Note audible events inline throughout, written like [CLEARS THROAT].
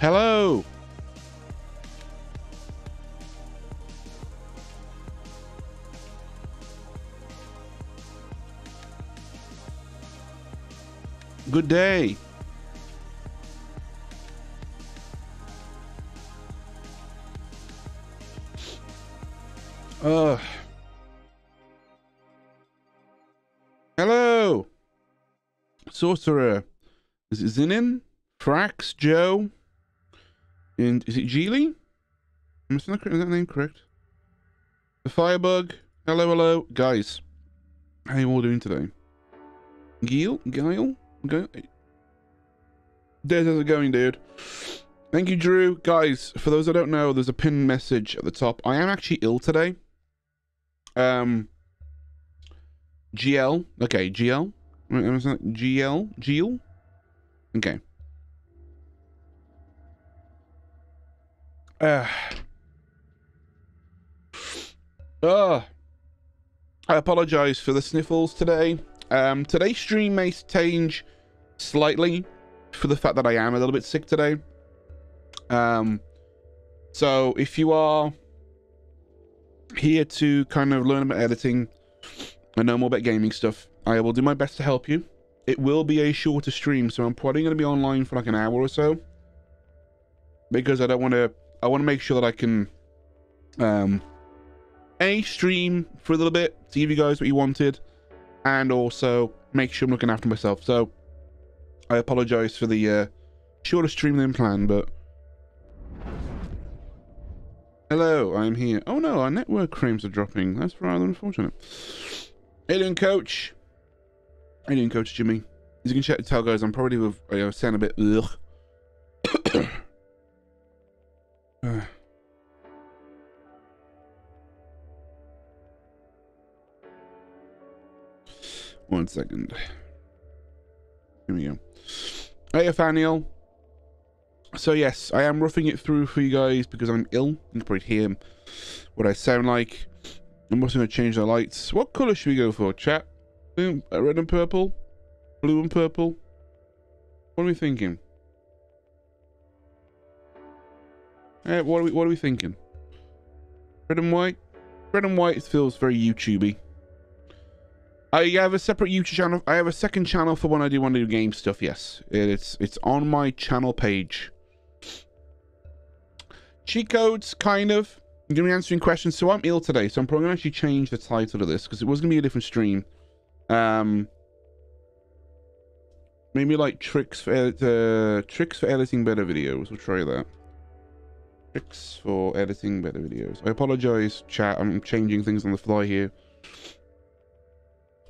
Hello. Good day. Uh. Hello. Sorcerer. Is it Zinin? Frax? Joe? And is it Geely? Is that name correct? The Firebug. Hello, hello. Guys. How you all doing today? Gil? Guile? Guile? How's it going, dude? Thank you, Drew. Guys, for those that don't know, there's a pinned message at the top. I am actually ill today. Um, GL. Okay, GL. GL. GL. Okay. Uh, uh, I apologize for the sniffles today. Um, today's stream may change slightly for the fact that I am a little bit sick today. Um, so if you are here to kind of learn about editing and know more about gaming stuff, I will do my best to help you. It will be a shorter stream, so I'm probably going to be online for like an hour or so. Because I don't want to... I want to make sure that I can... Um, a, stream for a little bit, to give you guys what you wanted, and also make sure I'm looking after myself. So, I apologize for the uh, shorter stream than planned, but Hello, I'm here. Oh no, our network frames are dropping. That's rather unfortunate. Doing, coach? Doing, Coach Jimmy? As you can tell, guys, I'm probably with, know, sound a bit ugh. [SIGHS] One second. Here we go. Hey, Nathaniel. So yes, I am roughing it through for you guys because I'm ill. You can probably hear what I sound like. I'm also going to change the lights. What colour should we go for, chat? Uh, red and purple? Blue and purple? What are we thinking? Uh, what are we What are we thinking? Red and white? Red and white feels very YouTubey. I have a separate YouTube channel. I have a second channel for when I do want to do game stuff. Yes, it's it's on my channel page. Cheat codes, kind of. I'm to be answering questions. So I'm ill today, so I'm probably to actually change the title of this because it was going to be a different stream. Um, maybe like tricks for uh, tricks for editing better videos. We'll try that. Tricks for editing better videos. I apologize, chat. I'm changing things on the fly here.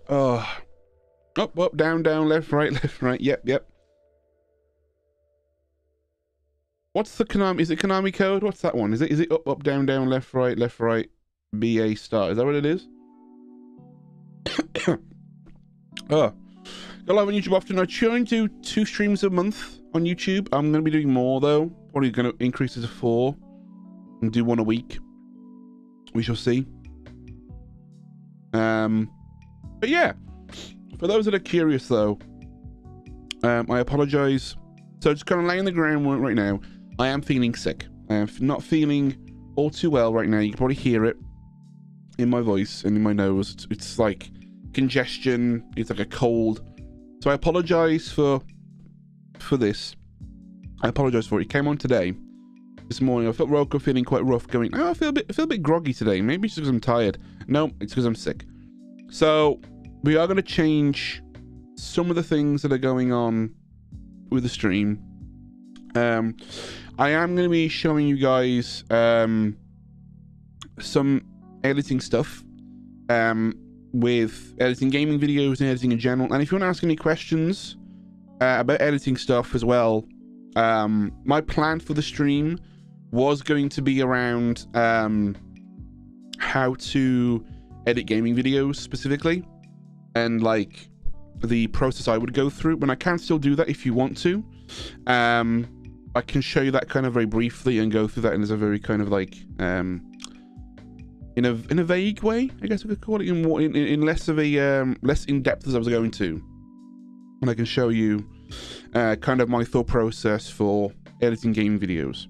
Oh, up, up, down, down, left, right, [LAUGHS] left, right. Yep, yep. What's the Konami? Is it Konami code? What's that one? Is it is it up, up, down, down, left, right, left, right, BA start? Is that what it is? [COUGHS] oh. Go live on YouTube often. I try and do two streams a month on YouTube. I'm going to be doing more though. Probably going to increase it to four and do one a week. We shall see. Um, but yeah, for those that are curious though, um, I apologize. So just kind of laying the groundwork right now. I am feeling sick. I am not feeling all too well right now. You can probably hear it in my voice and in my nose. It's, it's like congestion. It's like a cold. So I apologize for for this. I apologize for it. It came on today. This morning, I felt woke up feeling quite rough, going, oh, I feel a bit, I feel a bit groggy today. Maybe it's because I'm tired. No, it's because I'm sick. So we are going to change some of the things that are going on with the stream. Um, I am going to be showing you guys um, some editing stuff um, with editing gaming videos and editing in general. And if you want to ask any questions uh, about editing stuff as well, um, my plan for the stream was going to be around um, how to edit gaming videos specifically and like the process I would go through. When I can still do that if you want to. Um, I can show you that kind of very briefly and go through that in a very kind of like um, in a in a vague way, I guess we could call it, in more in, in less of a um, less in depth as I was going to, and I can show you uh, kind of my thought process for editing game videos.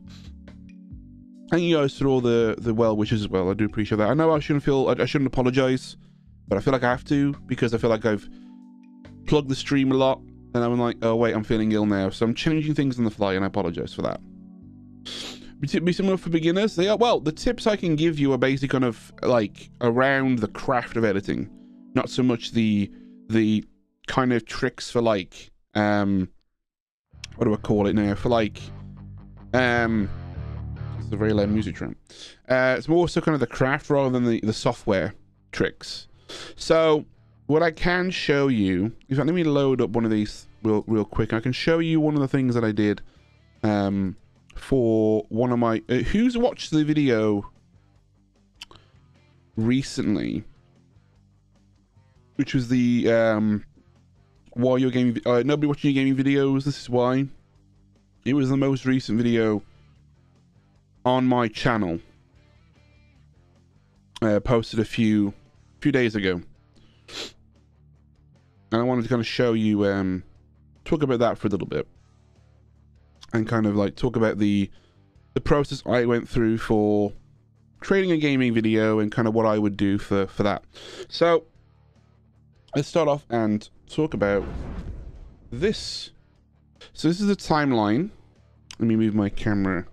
Thank you guys for all the the well wishes as well. I do appreciate that. I know I shouldn't feel I, I shouldn't apologize, but I feel like I have to because I feel like I've plugged the stream a lot, and I'm like, oh wait, I'm feeling ill now, so I'm changing things on the fly, and I apologize for that. Be similar for beginners. They are well. The tips I can give you are basically kind of like around the craft of editing, not so much the the kind of tricks for like um what do I call it now for like um it's a very loud music trim. Uh, it's more so kind of the craft rather than the, the software tricks. So what I can show you, fact, let me load up one of these real, real quick. I can show you one of the things that I did um, for one of my... Uh, who's watched the video recently? Which was the... Um, why you're gaming... Uh, nobody watching your gaming videos, this is why. It was the most recent video on my channel. Uh, posted a few few days ago. And I wanted to kind of show you, um, talk about that for a little bit. And kind of like talk about the the process I went through for creating a gaming video and kind of what I would do for, for that. So, let's start off and talk about this. So this is the timeline. Let me move my camera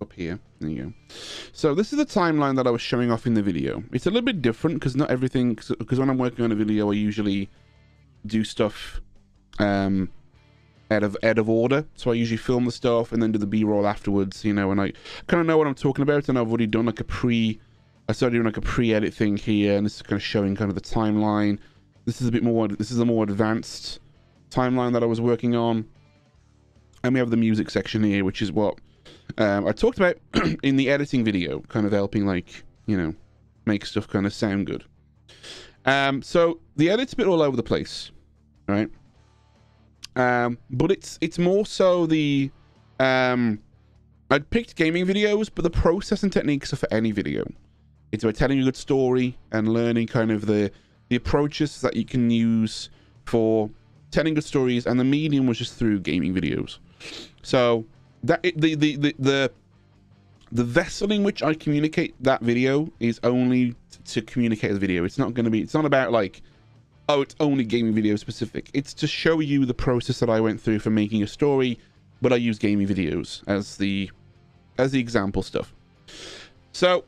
up here. There you go. So this is the timeline that I was showing off in the video. It's a little bit different because not everything, because when I'm working on a video, I usually do stuff um, out of out of order. So I usually film the stuff and then do the B-roll afterwards, you know, and I kind of know what I'm talking about and I've already done like a pre, I started doing like a pre-edit thing here and this is kind of showing kind of the timeline. This is a bit more, this is a more advanced timeline that I was working on. And we have the music section here, which is what um, I talked about [CLEARS THROAT] in the editing video, kind of helping like, you know, make stuff kind of sound good. Um, so the edit's a bit all over the place, right? Um, but it's it's more so the um, I'd picked gaming videos, but the process and techniques are for any video. It's about telling a good story and learning kind of the the approaches that you can use for telling good stories, and the medium was just through gaming videos. So that the the the the, the vessel in which I communicate that video is only to communicate the video. It's not going to be. It's not about like, oh, it's only gaming video specific. It's to show you the process that I went through for making a story, but I use gaming videos as the as the example stuff. So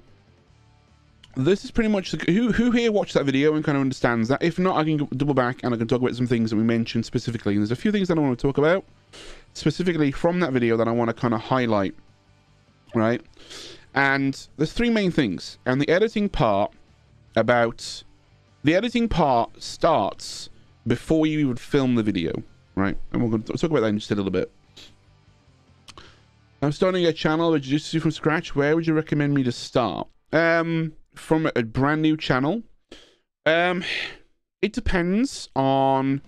this is pretty much the, who who here watched that video and kind of understands that. If not, I can double back and I can talk about some things that we mentioned specifically. And there's a few things that I want to talk about specifically from that video that I want to kind of highlight, right? And there's three main things. And the editing part about the editing part starts before you would film the video, right? And we're going to talk about that in just a little bit. I'm starting a channel with Jiu-Jitsu from scratch. Where would you recommend me to start? Um, from a brand new channel. Um, it depends on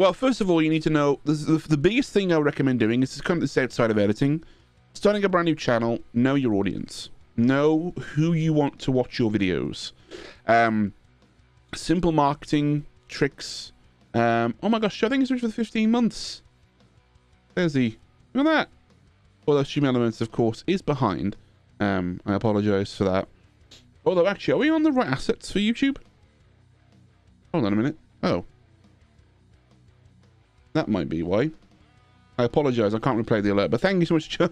well, first of all, you need to know the, the biggest thing I would recommend doing is kind of this outside of editing. Starting a brand new channel, know your audience. Know who you want to watch your videos. Um, simple marketing tricks. Um, oh my gosh, I think it's for 15 months. There's the... Look at that. Although Stream Elements, of course, is behind. Um, I apologize for that. Although, actually, are we on the right assets for YouTube? Hold on a minute. Oh. That might be why. I apologize. I can't replay the alert, but thank you so much, [LAUGHS] Joe.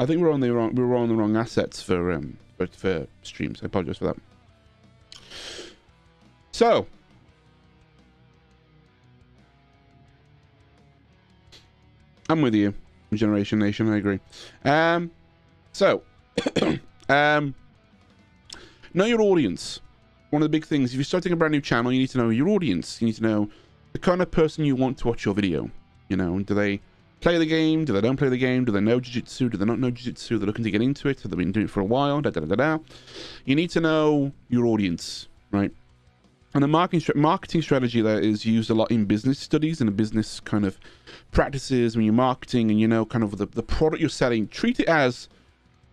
I think we're on the wrong we are on the wrong assets for um for, for streams. I apologize for that. So, I'm with you, Generation Nation. I agree. Um, so, [COUGHS] um, know your audience. One of the big things, if you're starting a brand new channel, you need to know your audience. You need to know the kind of person you want to watch your video. You know, do they play the game? Do they don't play the game? Do they know Jiu-Jitsu? Do they not know Jiu-Jitsu? They're looking to get into it. Have they been doing it for a while? Da, da, da, da, You need to know your audience, right? And the marketing marketing strategy that is used a lot in business studies and business kind of practices when you're marketing and you know kind of the, the product you're selling. Treat it as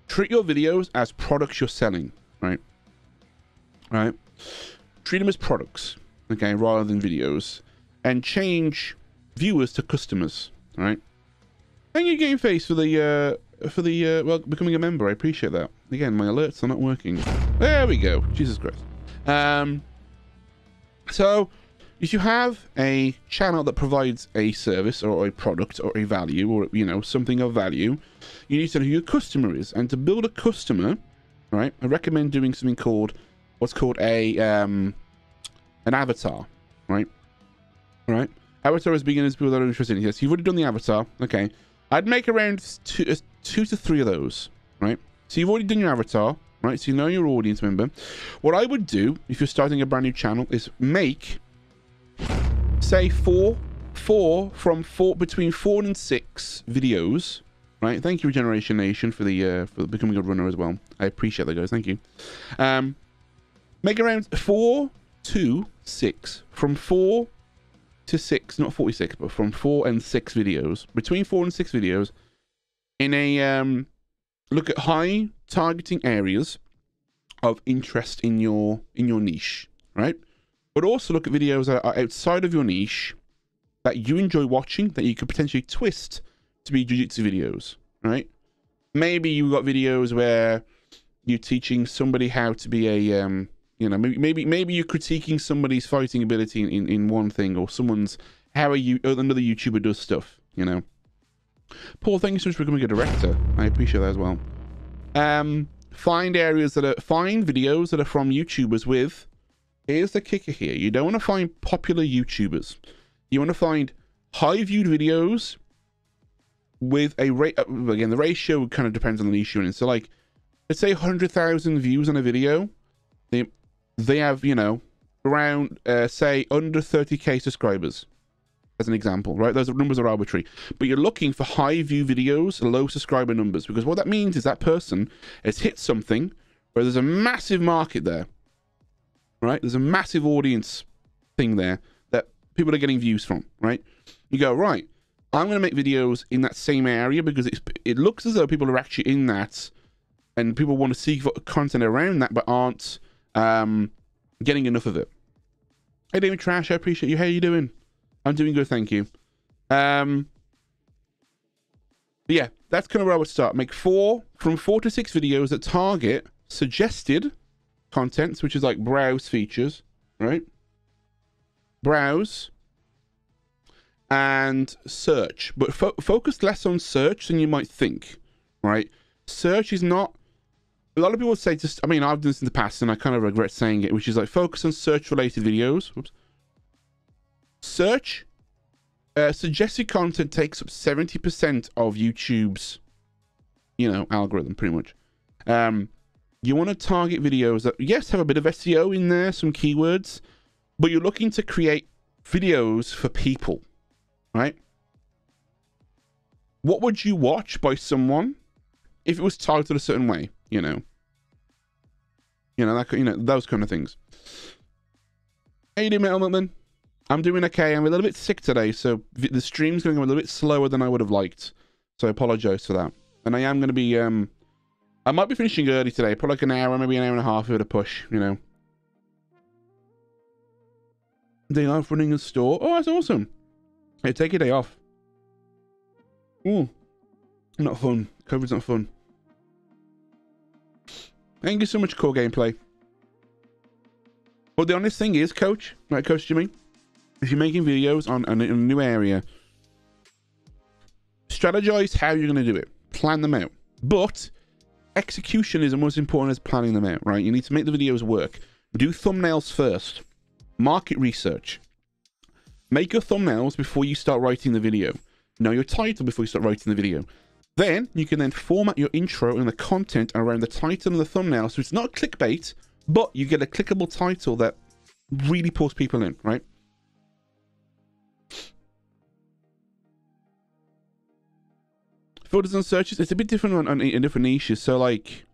treat your videos as products you're selling, right? Right? Treat them as products, okay, rather than videos and change viewers to customers. right? Thank you, Game Face, for the uh, for the uh, well becoming a member. I appreciate that. Again, my alerts are not working. There we go. Jesus Christ. Um. So, if you have a channel that provides a service or a product or a value or you know something of value, you need to know who your customer is. And to build a customer, right, I recommend doing something called what's called a um, an avatar, right? All right. Avatar is beginners people that are interested in. Yes, you've already done the avatar. Okay. I'd make around two, uh, two to three of those, right? So you've already done your avatar, right? So you know your audience member. What I would do if you're starting a brand new channel is make, say, four, four from four between four and six videos, right? Thank you, Regeneration Nation, for the uh, for becoming a runner as well. I appreciate that, guys. Thank you. Um, make around four to six from four to six, not 46, but from four and six videos, between four and six videos, in a um, look at high targeting areas of interest in your in your niche, right? But also look at videos that are outside of your niche that you enjoy watching that you could potentially twist to be jiu-jitsu videos, right? Maybe you've got videos where you're teaching somebody how to be a um, you know, maybe maybe maybe you're critiquing somebody's fighting ability in, in, in one thing, or someone's how are you another YouTuber does stuff. You know. Paul, thank you so much for becoming a director. I appreciate that as well. Um, find areas that are find videos that are from YouTubers with. Here's the kicker here: you don't want to find popular YouTubers. You want to find high viewed videos with a rate. Uh, again, the ratio kind of depends on the niche you're in. So, like, let's say 100,000 views on a video. They have, you know, around, uh, say, under 30k subscribers, as an example, right? Those numbers are arbitrary. But you're looking for high view videos, low subscriber numbers, because what that means is that person has hit something where there's a massive market there, right? There's a massive audience thing there that people are getting views from, right? You go, right, I'm going to make videos in that same area because it's, it looks as though people are actually in that and people want to see content around that but aren't um, getting enough of it. Hey, David Trash, I appreciate you. How you doing? I'm doing good, thank you. Um, yeah, that's kind of where I would start. Make four, from four to six videos that target suggested contents, which is like browse features, right? Browse and search, but fo focus less on search than you might think, right? Search is not a lot of people say just, I mean, I've done this in the past and I kind of regret saying it, which is like focus on search related videos. Oops. Search, uh, suggested content takes up 70% of YouTube's, you know, algorithm pretty much. Um, you want to target videos that, yes, have a bit of SEO in there, some keywords, but you're looking to create videos for people, right? What would you watch by someone if it was titled a certain way, you know? You know, that, you know, those kind of things. How you doing, Metal? I'm doing okay. I'm a little bit sick today, so the stream's going a little bit slower than I would have liked. So I apologize for that. And I am going to be, um, I might be finishing early today, probably like an hour, maybe an hour and a half of a push, you know. Day off running a store. Oh, that's awesome. Hey, take a day off. Ooh. Not fun. COVID's not fun. Thank you so much, core gameplay. But the honest thing is, Coach, right, Coach Jimmy, if you're making videos on, on a new area, strategize how you're going to do it. Plan them out. But execution is almost important as planning them out, right? You need to make the videos work. Do thumbnails first. Market research. Make your thumbnails before you start writing the video. Know your title before you start writing the video. Then you can then format your intro and the content around the title and the thumbnail. So it's not clickbait, but you get a clickable title that really pulls people in, right? Filters and searches, it's a bit different on, on, in different niches. So like,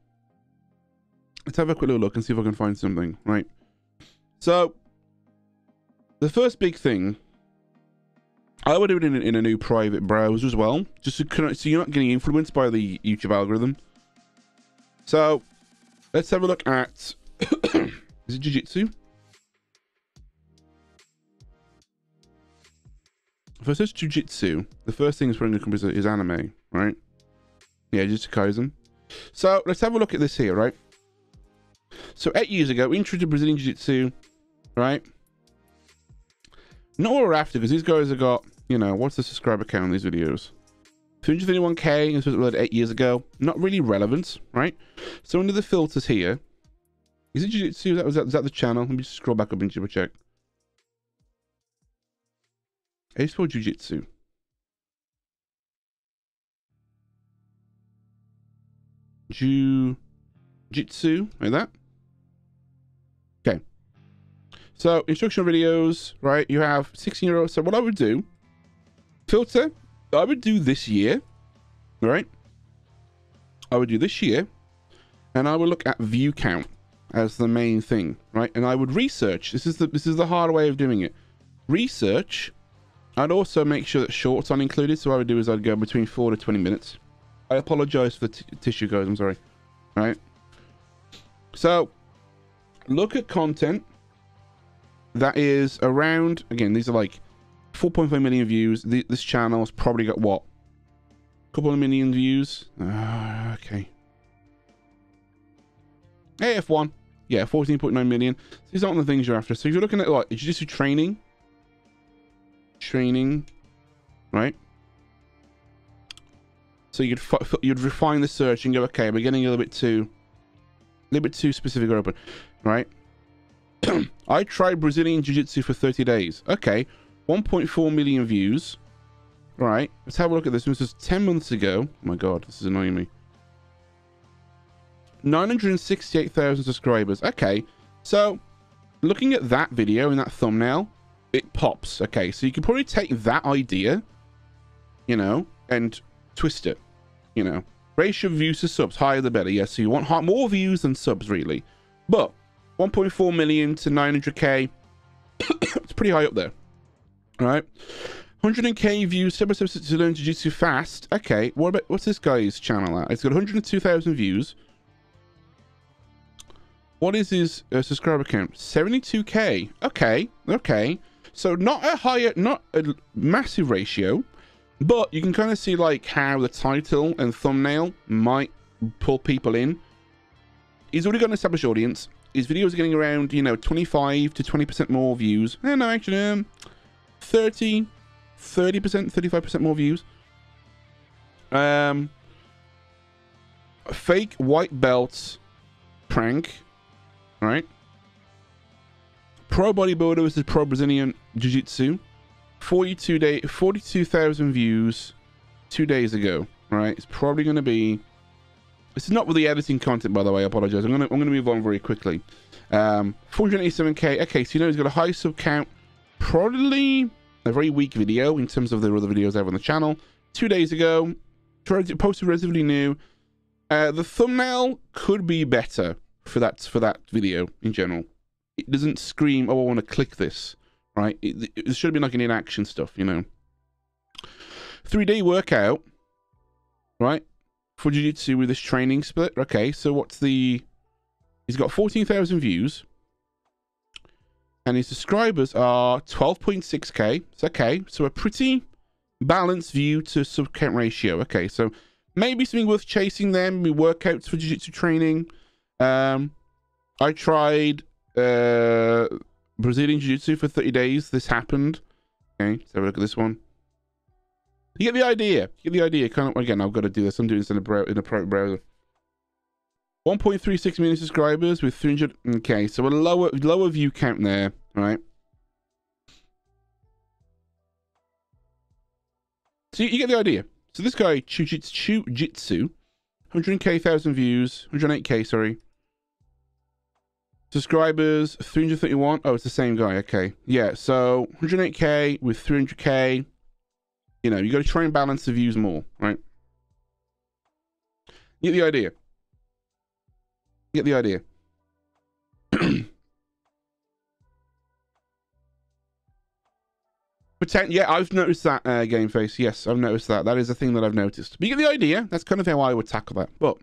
let's have a quick little look and see if I can find something, right? So the first big thing I would do it in a, in a new private browser as well, just to, so you're not getting influenced by the YouTube algorithm. So, let's have a look at, [COUGHS] is it Jiu-Jitsu? if I search jujitsu, the first thing that's going to come is anime, right? Yeah, Jujutsu Kaisen. So let's have a look at this here, right? So eight years ago, we introduced Brazilian Jiu-Jitsu, right? Not what we're after, because these guys have got, you know, what's the subscriber count on these videos? 321k, this was uploaded eight years ago. Not really relevant, right? So under the filters here, is it Jiu-Jitsu? That was that, is that the channel? Let me just scroll back up and double check. It's for Jiu-Jitsu. Jiu-Jitsu, like that. So instructional videos, right? You have 16 year olds. So what I would do, filter, I would do this year, right? I would do this year, and I would look at view count as the main thing, right? And I would research. This is the this is the hard way of doing it. Research. I'd also make sure that shorts aren't included. So what I would do is I'd go between four to 20 minutes. I apologize for the tissue guys. I'm sorry. All right. So look at content that is around. Again, these are like 4.5 million views. The, this channel's probably got what? A couple of million views. Uh, okay. AF1. Yeah, 14.9 million. These aren't the things you're after. So if you're looking at like jiu-jitsu training, training, right? So you'd you'd refine the search and go, okay, we're getting a little bit too, a little bit too specific or open, right? I tried Brazilian Jiu-Jitsu for 30 days. Okay, 1.4 million views. Right, let's have a look at this. This was 10 months ago. Oh my god, this is annoying me. 968,000 subscribers. Okay, so looking at that video in that thumbnail, it pops. Okay, so you can probably take that idea, you know, and twist it, you know. Ratio of views to subs, higher the better. Yes, so you want more views than subs, really. But 1.4 million to 900k, [COUGHS] it's pretty high up there. Right. 100k views, by step to learn jiu-jitsu fast. Okay, what about, what's this guy's channel at? It's got 102,000 views. What is his uh, subscriber count? 72k. Okay, okay. So not a higher, not a massive ratio, but you can kind of see like how the title and thumbnail might pull people in. He's already got an established audience. His videos are getting around, you know, 25 to 20% more views. Eh, no, actually, um, 30, 30%, 35% more views. Um, fake white belt prank right? Pro bodybuilder versus pro Brazilian Jiu Jitsu. 42 day 42,000 views two days ago, right? It's probably going to be this is not the editing content, by the way. I apologize. I'm gonna I'm gonna move on very quickly. Um, 487k. Okay, so you know he's got a high sub count. Probably a very weak video in terms of the other videos I have on the channel. Two days ago, posted relatively new. Uh, the thumbnail could be better for that for that video in general. It doesn't scream, "Oh, I want to click this." Right? It, it should have been like an in-action stuff, you know. Three-day workout, right? For jiu-jitsu with this training split. Okay, so what's the? He's got fourteen thousand views, and his subscribers are twelve point six k. It's okay, so a pretty balanced view to sub count ratio. Okay, so maybe something worth chasing. Then we workouts for jiu-jitsu training um, I tried uh, Brazilian Jiu Jitsu for 30 days. This happened. Okay, let's have a look at this one. You get the idea. You get the idea. Kind of, again, I've got to do this. I'm doing this in a, brow in a private browser. 1.36 million subscribers with 300. Okay, so a lower lower view count there, right? So you, you get the idea. So this guy, Chujitsu Jitsu, 100k thousand views, 108k, sorry. Subscribers, 331. Oh, it's the same guy. Okay. Yeah, so 108k with 300k. You know, you got to try and balance the views more, right? Get the idea. Get the idea. [CLEARS THROAT] Pretend, yeah, I've noticed that, uh, Game Face. Yes, I've noticed that. That is a thing that I've noticed. But you get the idea. That's kind of how I would tackle that. But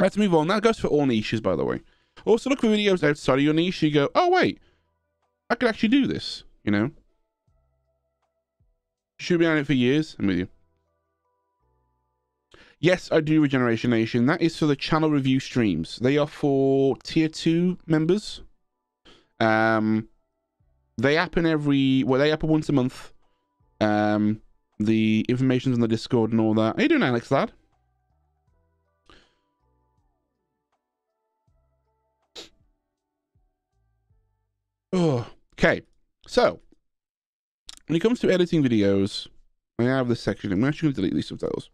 let's move on. That goes for all niches, by the way. Also, look for videos outside of your niche. You go, oh, wait, I could actually do this, you know? Should be on it for years. I'm with you. Yes, I do Regeneration Nation. That is for the channel review streams. They are for tier two members. Um, they happen every well, they happen once a month. Um, the information's on the Discord and all that. How you doing, Alex lad? Oh, okay. So, when it comes to editing videos, I have this section. I'm actually going to delete these subtitles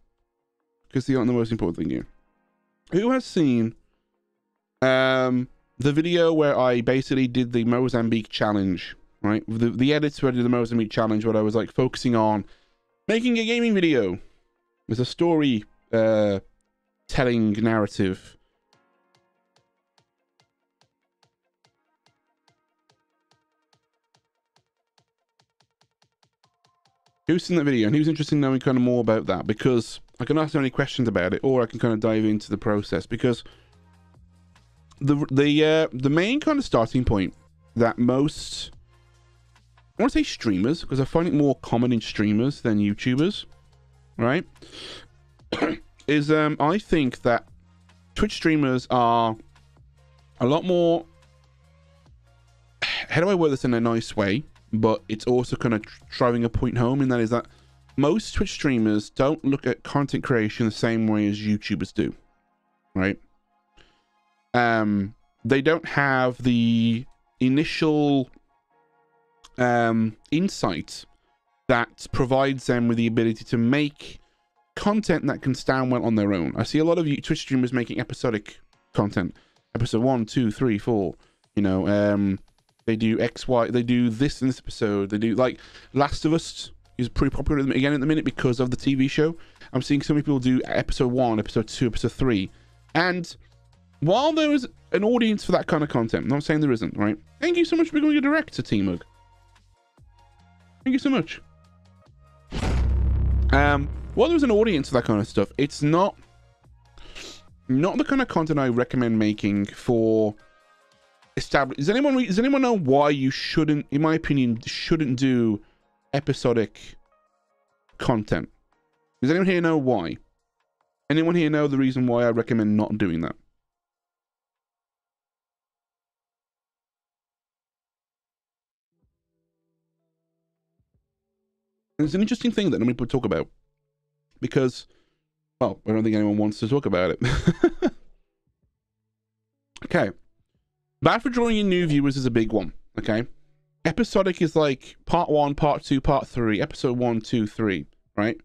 because they aren't the most important thing here. Who has seen um, the video where I basically did the Mozambique challenge? Right, the the edits where I did the Mozambique challenge, where I was like focusing on making a gaming video. with a story uh, telling narrative who's seen that video and who's interested in knowing kind of more about that because I can ask any questions about it or I can kind of dive into the process because the the uh, the main kind of starting point that most I want to say streamers because I find it more common in streamers than YouTubers, right? [COUGHS] is um I think that Twitch streamers are a lot more how do I word this in a nice way? But it's also kind of driving a point home, and that is that most Twitch streamers don't look at content creation the same way as YouTubers do, right? Um, they don't have the initial um, insight that provides them with the ability to make content that can stand well on their own. I see a lot of Twitch streamers making episodic content, episode one, two, three, four. You know, um, they do X, Y. They do this in this episode. They do like Last of Us is pretty popular again at the minute because of the TV show. I'm seeing so many people do episode one, episode two, episode three, and while there is an audience for that kind of content, I'm not saying there isn't, right? Thank you so much for becoming a director, T-Mug. Thank you so much. Um, while there's an audience for that kind of stuff, it's not not the kind of content I recommend making for establish. Does anyone does anyone know why you shouldn't, in my opinion, shouldn't do episodic content? Does anyone here know why? Anyone here know the reason why I recommend not doing that? And it's an interesting thing that nobody would talk about because, well, I don't think anyone wants to talk about it. [LAUGHS] okay. Bad for drawing in new viewers is a big one, okay? Episodic is like part one, part two, part three, episode one, two, three, right?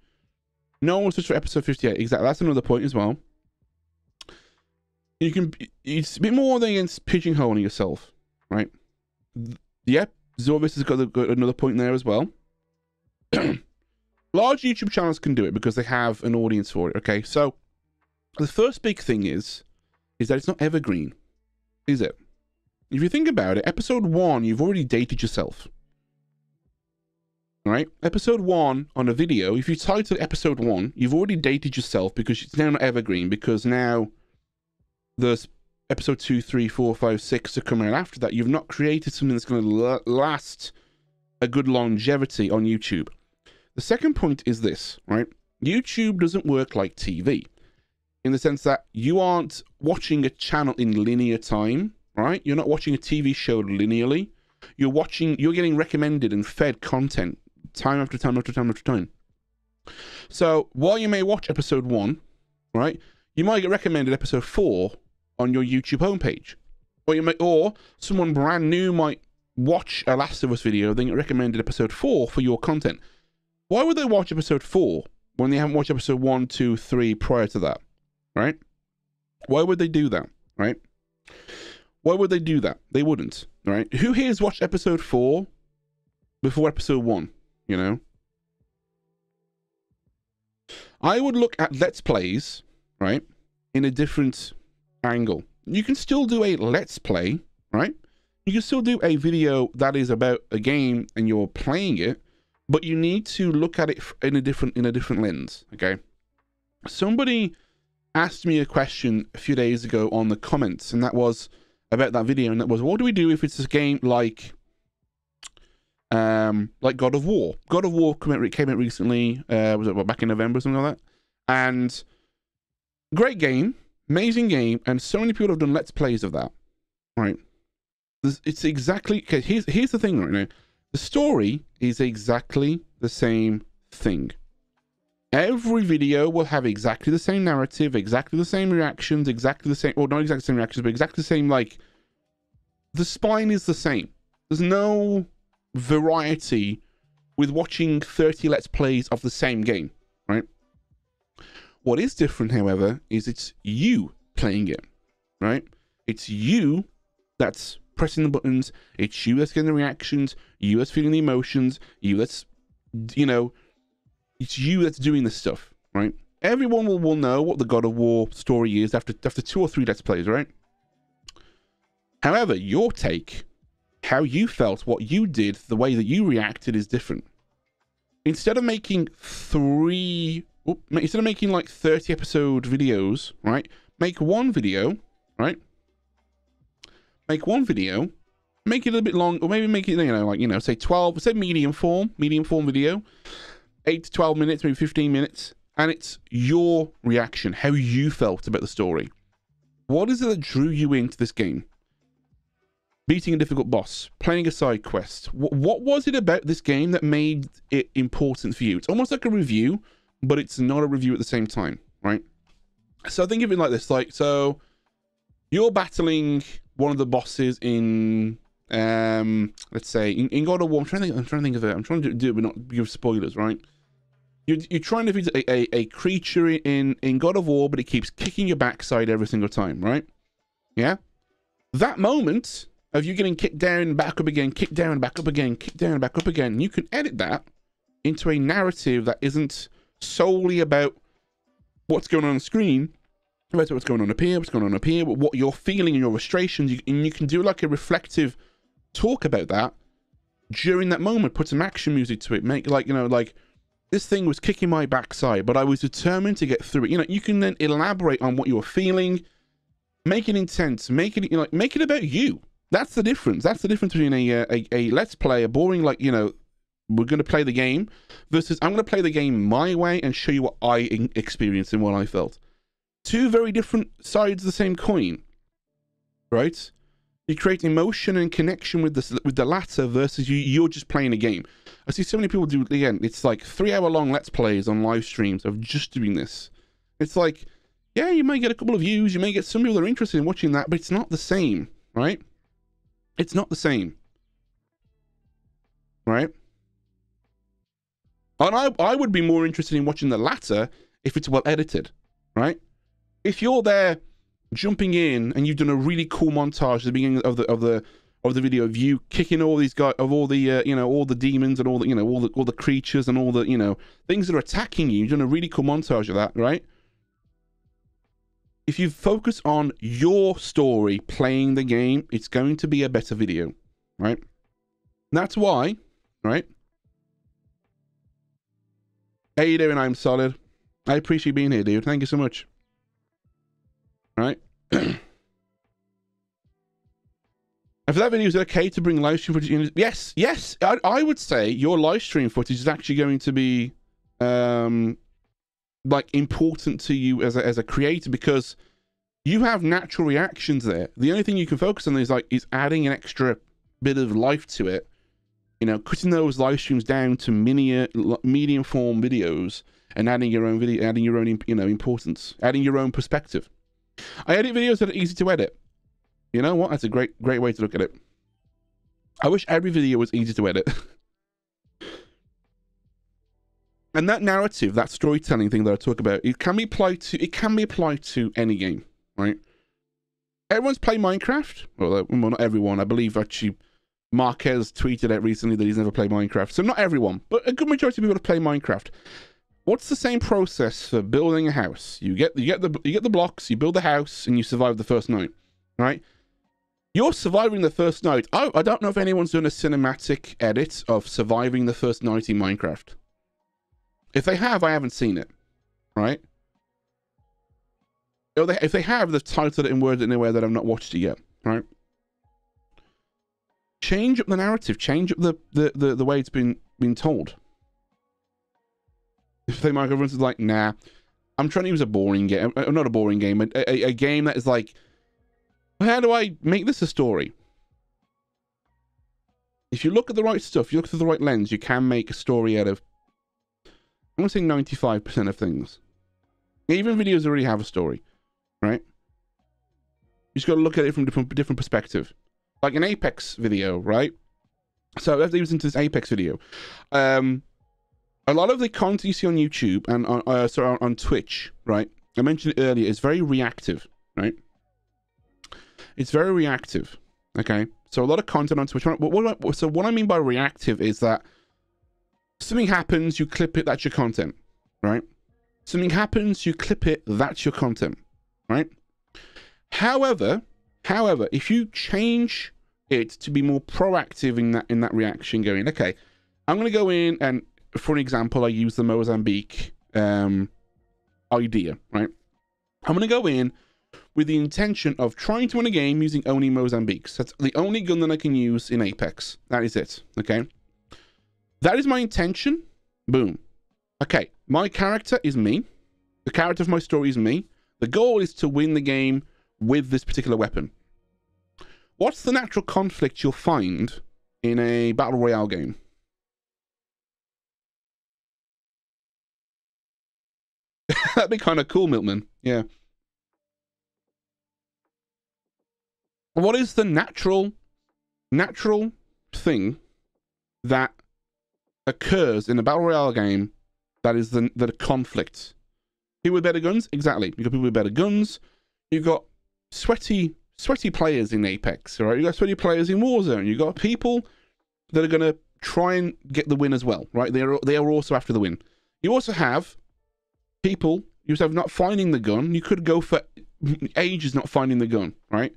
No one was for episode 58. Exactly. That's another point as well. You can, it's a bit more than against pigeonholing yourself, right? Yep. Zorvis has got, got another point there as well. [CLEARS THROAT] Large YouTube channels can do it because they have an audience for it, okay? So, the first big thing is, is that it's not evergreen, is it? If you think about it, episode one, you've already dated yourself. Right? Episode one on a video, if you title episode one, you've already dated yourself because it's now not evergreen because now there's episode two, three, four, five, six to come out after that. You've not created something that's going to last a good longevity on YouTube. The second point is this, right? YouTube doesn't work like TV in the sense that you aren't watching a channel in linear time right? You're not watching a TV show linearly. You're watching, you're getting recommended and fed content time after time after time after time. So while you may watch episode one, right, you might get recommended episode four on your YouTube homepage, or you may, or someone brand new might watch a Last of Us video, then get recommended episode four for your content. Why would they watch episode four when they haven't watched episode one, two, three prior to that, right? Why would they do that, right? Why would they do that? They wouldn't, right? Who here has watched episode four before episode one? You know? I would look at Let's Plays, right, in a different angle. You can still do a Let's Play, right? You can still do a video that is about a game and you're playing it, but you need to look at it in a different in a different lens, okay? Somebody asked me a question a few days ago on the comments, and that was, about that video, and that was, what do we do if it's a game like Um, like God of War. God of War came out, came out recently. Uh, was it what, back in November or something like that? And great game, amazing game, and so many people have done let's plays of that. Right? It's exactly okay. Here's here's the thing right now. The story is exactly the same thing. Every video will have exactly the same narrative, exactly the same reactions, exactly the same, or not exactly the same reactions, but exactly the same, like, the spine is the same. There's no variety with watching 30 Let's Plays of the same game, right? What is different, however, is it's you playing it, right? It's you that's pressing the buttons. It's you that's getting the reactions. You that's feeling the emotions. You that's, you know, it's you that's doing this stuff, right? Everyone will, will know what the God of War story is after after two or three Let's Plays, right? However, your take, how you felt, what you did, the way that you reacted is different. Instead of making three, instead of making like 30 episode videos, right? Make one video, right? Make one video, make it a little bit long, or maybe make it, you know, like, you know, say 12, say medium form, medium form video, 8 to 12 minutes, maybe 15 minutes, and it's your reaction, how you felt about the story. What is it that drew you into this game? Beating a difficult boss, playing a side quest. What, was it about this game that made it important for you? It's almost like a review, but it's not a review at the same time, right? So I think of it like this: like, so you're battling one of the bosses in, um, let's say, in, in God of War. I'm trying to think. I'm trying to think of it. I'm trying to do it, but not give spoilers, right? You're, you're trying to beat a, a, a creature in, in God of War, but it keeps kicking your backside every single time, right? Yeah? That moment of you getting kicked down back up again, kicked down back up again, kicked down back up again, you can edit that into a narrative that isn't solely about what's going on on the screen, about what's going on up here, what's going on up here, but what you're feeling and your frustrations, you, and you can do like a reflective talk about that during that moment, put some action music to it, make like, you know, like, this thing was kicking my backside, but I was determined to get through it. You know, you can then elaborate on what you're feeling, make it intense, make it you know, make it about you. That's the difference. That's the difference between a uh, a, a let's play, a boring like you know, we're going to play the game, versus I'm going to play the game my way and show you what I experienced and what I felt. Two very different sides of the same coin, right? You create emotion and connection with the with the latter versus you you're just playing a game. I see so many people do again. It's like three hour long let's plays on live streams of just doing this. It's like, yeah, you may get a couple of views, you may get some people that are interested in watching that, but it's not the same, right? It's not the same, right? And I I would be more interested in watching the latter if it's well edited, right? If you're there jumping in and you've done a really cool montage at the beginning of the of the of the video of you kicking all these guys of all the uh, you know all the demons and all the you know all the all the creatures and all the you know things that are attacking you. You've done a really cool montage of that, right? If you focus on your story playing the game, it's going to be a better video, right? That's why, right? How you doing? I'm solid. I appreciate being here, dude. Thank you so much. Right? [CLEARS THROAT] and for that video, is it okay to bring live stream footage in? Yes, yes. I, I would say your live stream footage is actually going to be um, like important to you as a, as a creator because you have natural reactions there. The only thing you can focus on is like is adding an extra bit of life to it. You know, cutting those live streams down to mini medium form videos and adding your own video, adding your own you know importance, adding your own perspective. I edit videos that are easy to edit. You know what? That's a great, great way to look at it. I wish every video was easy to edit. [LAUGHS] and that narrative, that storytelling thing that I talk about, it can be applied to it can be applied to any game, right? Everyone's played Minecraft. Well, well not everyone. I believe actually Marques tweeted out recently that he's never played Minecraft. So not everyone, but a good majority of people have played Minecraft. What's the same process for building a house? You get you get the you get the blocks, you build the house, and you survive the first night, right? You're surviving the first night. I, I don't know if anyone's done a cinematic edit of surviving the first night in Minecraft. If they have, I haven't seen it, right? If they, if they have, they've titled it in words in a way that I've not watched it yet, right? change up the narrative, change up the the the, the way it's been been told. If they might everyone's like, nah, I'm trying to use a boring game, uh, not a boring game, a, a, a game that is like, how do I make this a story? If you look at the right stuff, you look through the right lens, you can make a story out of, I'm going to say 95% of things. Even videos already have a story, right? You just got to look at it from different different perspective. Like an Apex video, right? So let's leave into this Apex video. Um, a lot of the content you see on YouTube and on uh, sorry, on, Twitch, right? I mentioned it earlier, It's very reactive, right? It's very reactive. Okay, so a lot of content on Twitch. What, what, so what I mean by reactive is that something happens, you clip it, that's your content, right? Something happens, you clip it, that's your content, right? However, however, if you change it to be more proactive in that in that reaction, going, okay, I'm going to go in and for an example, I use the Mozambique um, idea, right? I'm going to go in with the intention of trying to win a game using only Mozambiques. That's the only gun that I can use in Apex. That is it, okay? That is my intention. Boom. Okay, my character is me. The character of my story is me. The goal is to win the game with this particular weapon. What's the natural conflict you'll find in a Battle Royale game? [LAUGHS] That'd be kind of cool, Milkman. Yeah. What is the natural, natural thing that occurs in a battle royale game that is the the conflict? People with better guns, exactly. You've got people with better guns. You've got sweaty, sweaty players in Apex, right? You've got sweaty players in Warzone. You've got people that are gonna try and get the win as well, right? They are they are also after the win. You also have people yourself not finding the gun. You could go for ages not finding the gun, right?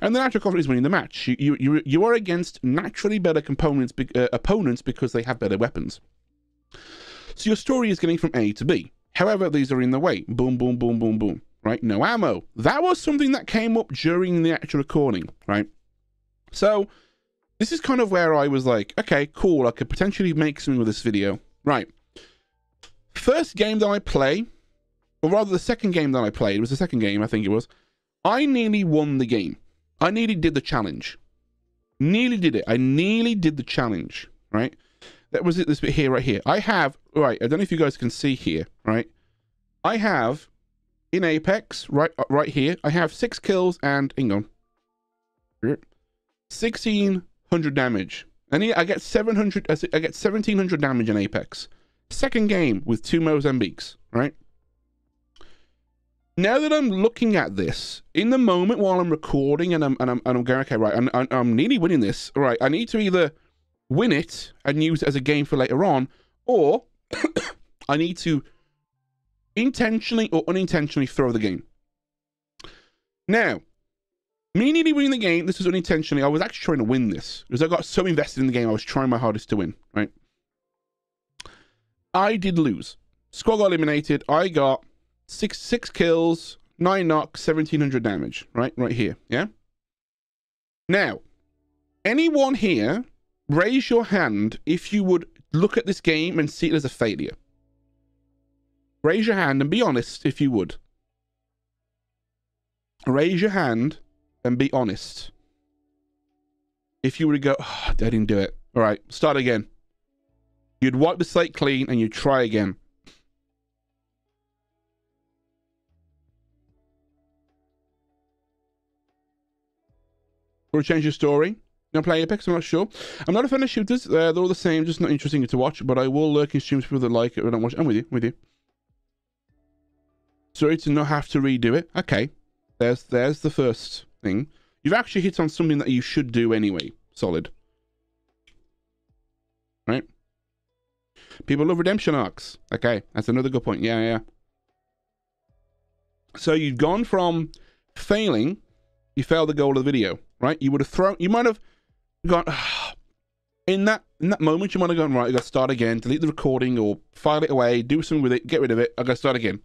And the natural conflict is winning the match. You you you, are against naturally better components uh, opponents because they have better weapons. So your story is getting from A to B. However, these are in the way. Boom, boom, boom, boom, boom. Right? No ammo. That was something that came up during the actual recording, right? So this is kind of where I was like, okay, cool. I could potentially make something with this video. Right. First game that I play, or rather the second game that I played, it was the second game, I think it was, I nearly won the game. I nearly did the challenge. Nearly did it. I nearly did the challenge, right? That was it, this bit here, right here. I have, right, I don't know if you guys can see here, right? I have, in Apex, right uh, right here, I have six kills and, hang on, 1600 damage. I get 700, I get 1700 damage in Apex. Second game with two Mozambiques, right? Now that I'm looking at this, in the moment while I'm recording and I'm, and I'm, and I'm going, okay, right, I'm, I'm nearly winning this, right, I need to either win it and use it as a game for later on, or [COUGHS] I need to intentionally or unintentionally throw the game. Now, me nearly winning the game, this was unintentionally, I was actually trying to win this, because I got so invested in the game, I was trying my hardest to win, right? I did lose. Squad got eliminated. I got six six kills, nine knocks, seventeen hundred damage. Right, right here. Yeah. Now, anyone here, raise your hand if you would look at this game and see it as a failure. Raise your hand and be honest if you would. Raise your hand and be honest. If you were to go, oh, I didn't do it. All right, start again. You'd wipe the slate clean and you'd try again. Or change your story. You play Apex? I'm not sure. I'm not a fan of shooters. Uh, they're all the same, just not interesting to watch. But I will lurk in streams for people that like it or don't watch. I'm with you. I'm with you. Sorry to not have to redo it. Okay. There's there's the first thing. You've actually hit on something that you should do anyway. Solid. People love redemption arcs. Okay, that's another good point. Yeah, yeah. So you've gone from failing, you failed the goal of the video, right? You would have thrown, you might have gone, [SIGHS] in that in that moment, you might have gone, right, I gotta start again, delete the recording or file it away, do something with it, get rid of it, I gotta start again.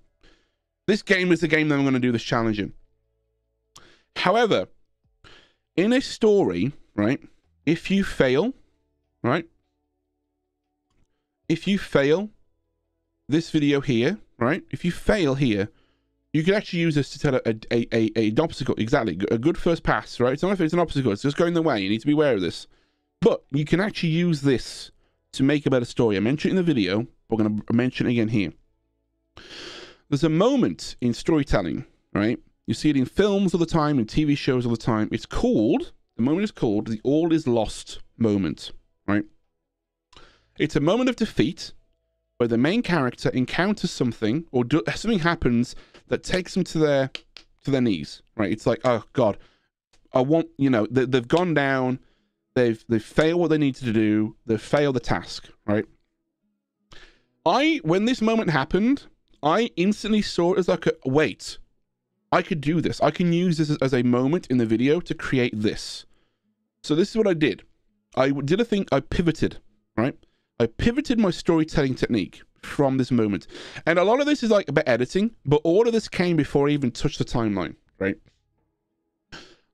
This game is the game that I'm gonna do this challenge in. However, in a story, right, if you fail, right? If you fail this video here, right? If you fail here, you can actually use this to tell a, a, a, a, an obstacle. Exactly. A good first pass, right? It's not if it's an obstacle. It's just going the way. You need to be aware of this. But you can actually use this to make a better story. I mentioned it in the video. I'm going to mention it again here. There's a moment in storytelling, right? You see it in films all the time, in TV shows all the time. It's called, the moment is called the all is lost moment? It's a moment of defeat where the main character encounters something or do, something happens that takes them to their to their knees, right? It's like, oh god, I want, you know, they, they've gone down, they've they've failed what they needed to do, they've failed the task, right? I when this moment happened, I instantly saw it as like a wait, I could do this. I can use this as a moment in the video to create this. So this is what I did. I did a thing. I pivoted, right? I pivoted my storytelling technique from this moment. And a lot of this is like about editing, but all of this came before I even touched the timeline, right?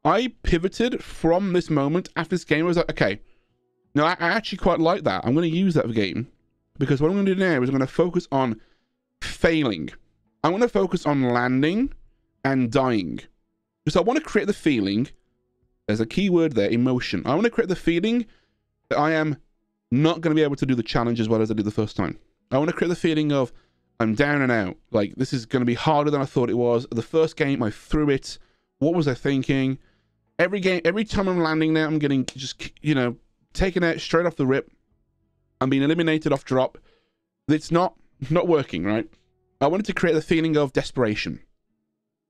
I pivoted from this moment after this game. I was like, okay, no, I, I actually quite like that. I'm going to use that game because what I'm going to do now is I'm going to focus on failing. I'm going to focus on landing and dying. Because I want to create the feeling, there's a key word there, emotion. I want to create the feeling that I am not going to be able to do the challenge as well as I did the first time. I want to create the feeling of I'm down and out. Like this is going to be harder than I thought it was. The first game I threw it. What was I thinking? Every game, every time I'm landing there, I'm getting just you know taken out straight off the rip. I'm being eliminated off drop. It's not not working, right? I wanted to create the feeling of desperation.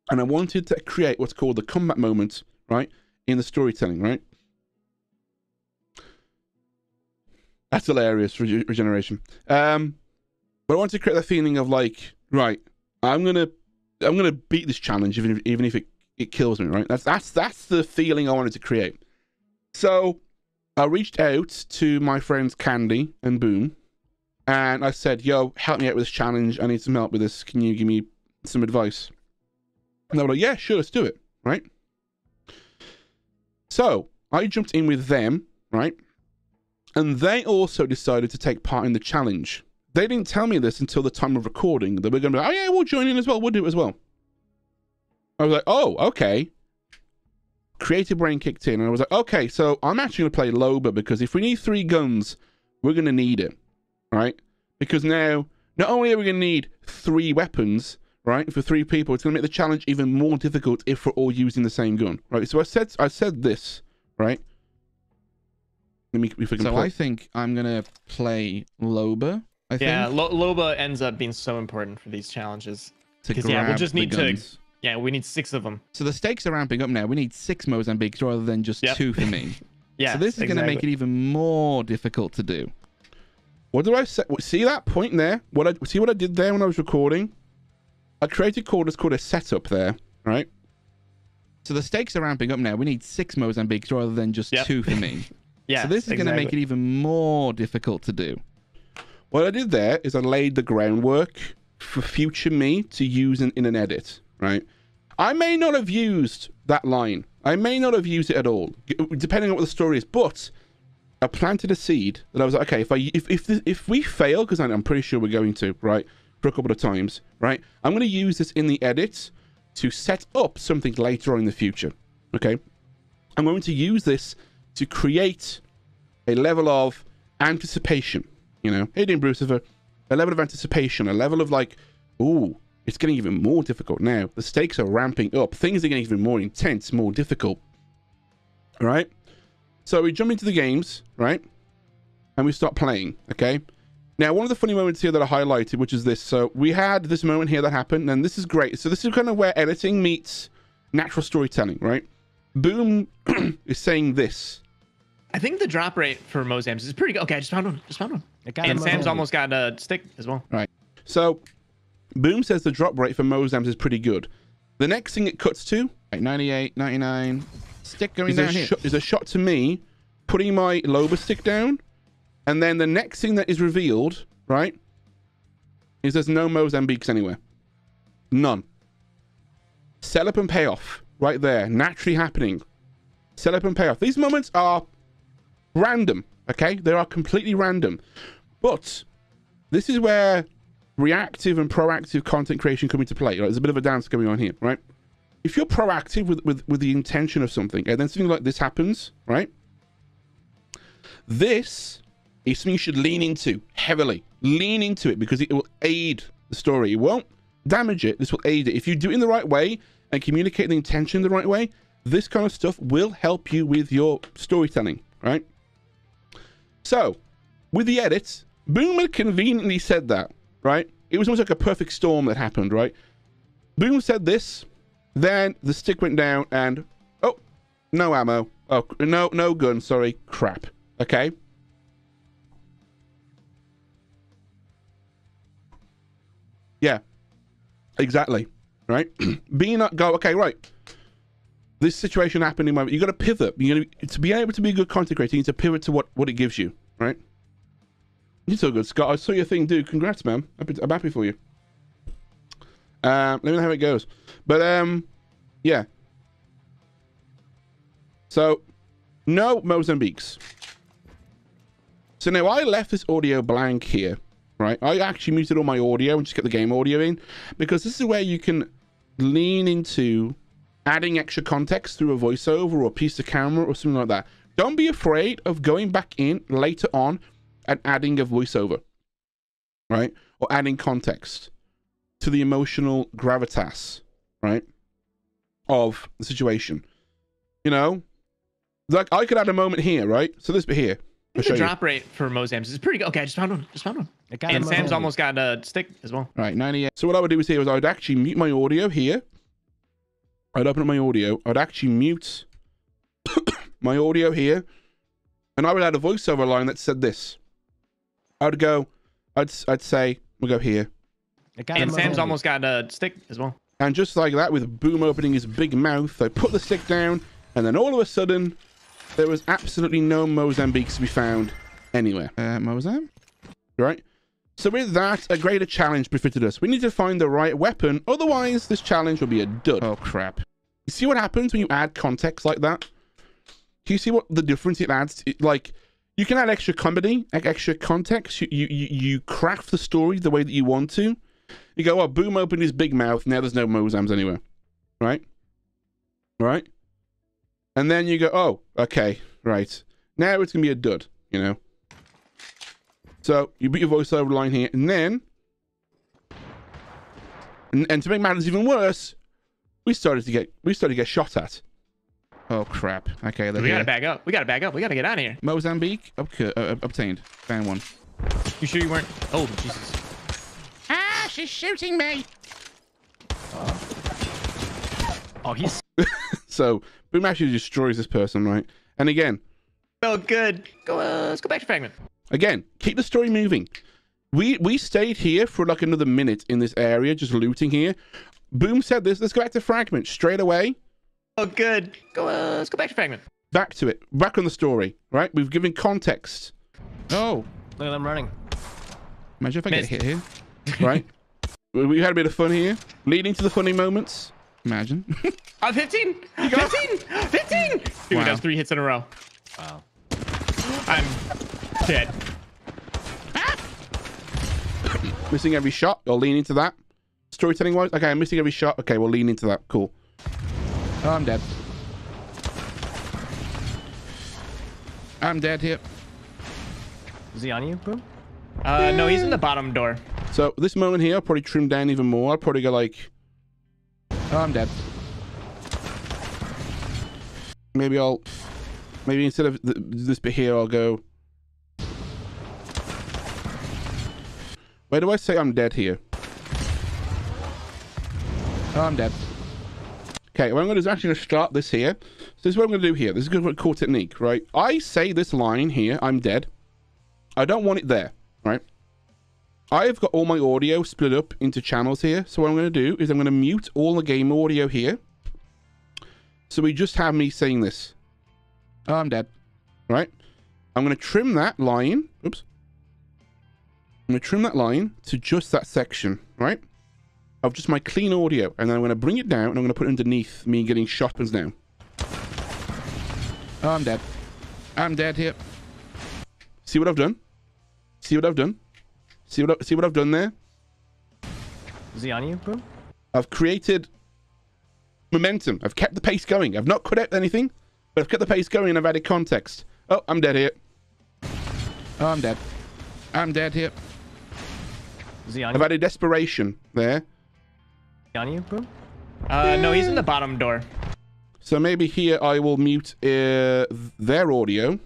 And I wanted to create what's called the combat moment, right? In the storytelling, right? That's hilarious, rege regeneration. Um, but I wanted to create the feeling of like, right, I'm gonna, I'm gonna beat this challenge even if, even if it, it kills me, right? That's that's that's the feeling I wanted to create. So I reached out to my friends Candy and Boom, and I said, "Yo, help me out with this challenge. I need some help with this. Can you give me some advice?" And they were like, yeah, sure, let's do it, right? So I jumped in with them, right? And they also decided to take part in the challenge. They didn't tell me this until the time of recording. They were going to be like, oh, yeah, we'll join in as well. We'll do it as well. I was like, oh, okay. Creative brain kicked in. And I was like, okay, so I'm actually going to play Loba because if we need three guns, we're going to need it, right? Because now, not only are we going to need three weapons, right? For three people, it's going to make the challenge even more difficult if we're all using the same gun, right? So I said, I said this, right? Let me, if I can so play. I think I'm going to play Loba. I think. Yeah, Lo Loba ends up being so important for these challenges. Because yeah, we'll just need to. Yeah, we need six of them. So the stakes are ramping up now. We need six Mozambiques rather than just yep. two for me. [LAUGHS] yeah. So this is exactly. going to make it even more difficult to do. What do I say? See that point there? What I see what I did there when I was recording? I created called it's called a setup there, right? So the stakes are ramping up now. We need six Mozambiques rather than just yep. two for me. [LAUGHS] yeah. So this is exactly. going to make it even more difficult to do. What I did there is I laid the groundwork for future me to use in, in an edit, right? I may not have used that line. I may not have used it at all, depending on what the story is. But I planted a seed that I was like, okay, if I if if if we fail, because I'm pretty sure we're going to, right? for a couple of times, right? I'm going to use this in the edit to set up something later on in the future, okay? I'm going to use this to create a level of anticipation, you know? Hey, Dean Brucifer, a level of anticipation, a level of like, ooh, it's getting even more difficult now. The stakes are ramping up. Things are getting even more intense, more difficult. All right? So we jump into the games, right? And we start playing, okay? Now, one of the funny moments here that I highlighted, which is this. So we had this moment here that happened, and this is great. So this is kind of where editing meets natural storytelling, right? Boom [CLEARS THROAT] is saying this. I think the drop rate for Mozams is pretty good. Okay, I just found one. Just found one. And Sam's almost got a stick as well. Right. So Boom says the drop rate for Mozams is pretty good. The next thing it cuts to... 98, 99. Stick going is down here. Is a shot to me putting my Loba stick down and then the next thing that is revealed, right, is there's no Mozambiques anywhere. None. Setup and payoff right there, naturally happening. Setup and payoff. These moments are random. Okay, they are completely random. But this is where reactive and proactive content creation come into play. Right? There's a bit of a dance going on here, right? If you're proactive with, with, with the intention of something, and then something like this happens, right? This is something you should lean into heavily. Lean into it because it will aid the story. It won't damage it. This will aid it. If you do it in the right way and communicate the intention the right way, this kind of stuff will help you with your storytelling, right? So, with the edits, Boomer conveniently said that, right? It was almost like a perfect storm that happened, right? Boom said this, then the stick went down and, oh, no ammo. Oh, no, no gun, sorry, crap. Okay? Yeah, exactly, right? [CLEARS THROAT] Being not go, okay, right. This situation happened in my, you got to pivot. You got to be able to be a good content creator, you need to pivot to what, what it gives you, right? You're so good, Scott. I saw your thing, dude. Congrats, man. I'm happy for you. Um, let me know how it goes. But um, yeah. So, no Mozambiques. So now I left this audio blank here, right? I actually muted all my audio and just get the game audio in because this is where you can lean into adding extra context through a voiceover or a piece of camera or something like that. Don't be afraid of going back in later on and adding a voiceover, right? Or adding context to the emotional gravitas, right? Of the situation. You know, like I could add a moment here, right? So this bit here. The drop you. rate for Mozams is pretty good. Okay, I just found one. Just found one. And Sam's almost got a stick as well. Right, 98. So what I would do is here is I would actually mute my audio here. I'd open up my audio. I'd actually mute [COUGHS] my audio here. And I would add a voiceover line that said this. I would go, I'd, I'd say, we'll go here. And Sam's almost got a stick as well. And just like that, with Boom opening his big mouth, I put the stick down, and then all of a sudden, there was absolutely no Mozambiques to be found anywhere. Uh, Mozambique? Right? So with that, a greater challenge befitted us. We need to find the right weapon, otherwise this challenge will be a dud. Oh, crap. You see what happens when you add context like that? Do you see what the difference it adds? It, like, you can add extra comedy, like extra context. You, you, you craft the story the way that you want to. You go, oh, Boom opened his big mouth. Now there's no Mozams anywhere. Right? Right? And then you go, oh, okay, right. Now it's going to be a dud, you know? So you put your voiceover line here, and then... And, and to make matters even worse, we started to get we started to get shot at. Oh crap. Okay, we gotta back up. We gotta back up. We gotta get out of here. Mozambique up, uh, obtained. Found one. You sure you weren't? Oh Jesus. Ah, she's shooting me. Oh, he's. [LAUGHS] so Boom actually destroys this person, right? And again. Oh, good. Go. Uh, let's go back to fragment. Again, keep the story moving. We we stayed here for like another minute in this area, just looting here. Boom said this. Let's go back to fragment straight away. Oh, good. Go. Uh, let's go back to fragment. Back to it. Back on the story. Right. We've given context. Oh, look at them running. Imagine if I Missed. get hit here. Right. [LAUGHS] we had a bit of fun here, leading to the funny moments. Imagine. I'm 15! 15! 15! Dude, wow. that's three hits in a row. Wow. I'm dead. [LAUGHS] missing every shot. You'll lean into that. Storytelling wise. Okay, I'm missing every shot. Okay, we'll lean into that. Cool. Oh, I'm dead. I'm dead here. Is he on you, Boom? Uh, no, he's in the bottom door. So this moment here, I'll probably trim down even more. I'll probably go like... Oh, I'm dead. Maybe I'll... Maybe instead of th this bit here, I'll go... Where do I say I'm dead here? Oh, I'm dead. Okay, what I'm going to do is actually going to start this here. So this is what I'm going to do here. This is a cool technique, right? I say this line here, I'm dead. I don't want it there? I've got all my audio split up into channels here. So what I'm going to do is I'm going to mute all the game audio here. So we just have me saying this. Oh, I'm dead. Right? I'm going to trim that line. Oops. I'm going to trim that line to just that section, right? of just my clean audio, and then I'm going to bring it down, and I'm going to put it underneath me getting shotguns now. Oh, I'm dead. I'm dead here. See what I've done? See what I've done? See what I, see what I've done there? Is he on you, Boom? I've created momentum. I've kept the pace going. I've not cut out anything, but I've kept the pace going and I've added context. Oh, I'm dead here. Oh, I'm dead. I'm dead here. Is he on I've you? added desperation there. on you, Boom? Uh, no, he's in the bottom door. So maybe here I will mute uh, their audio.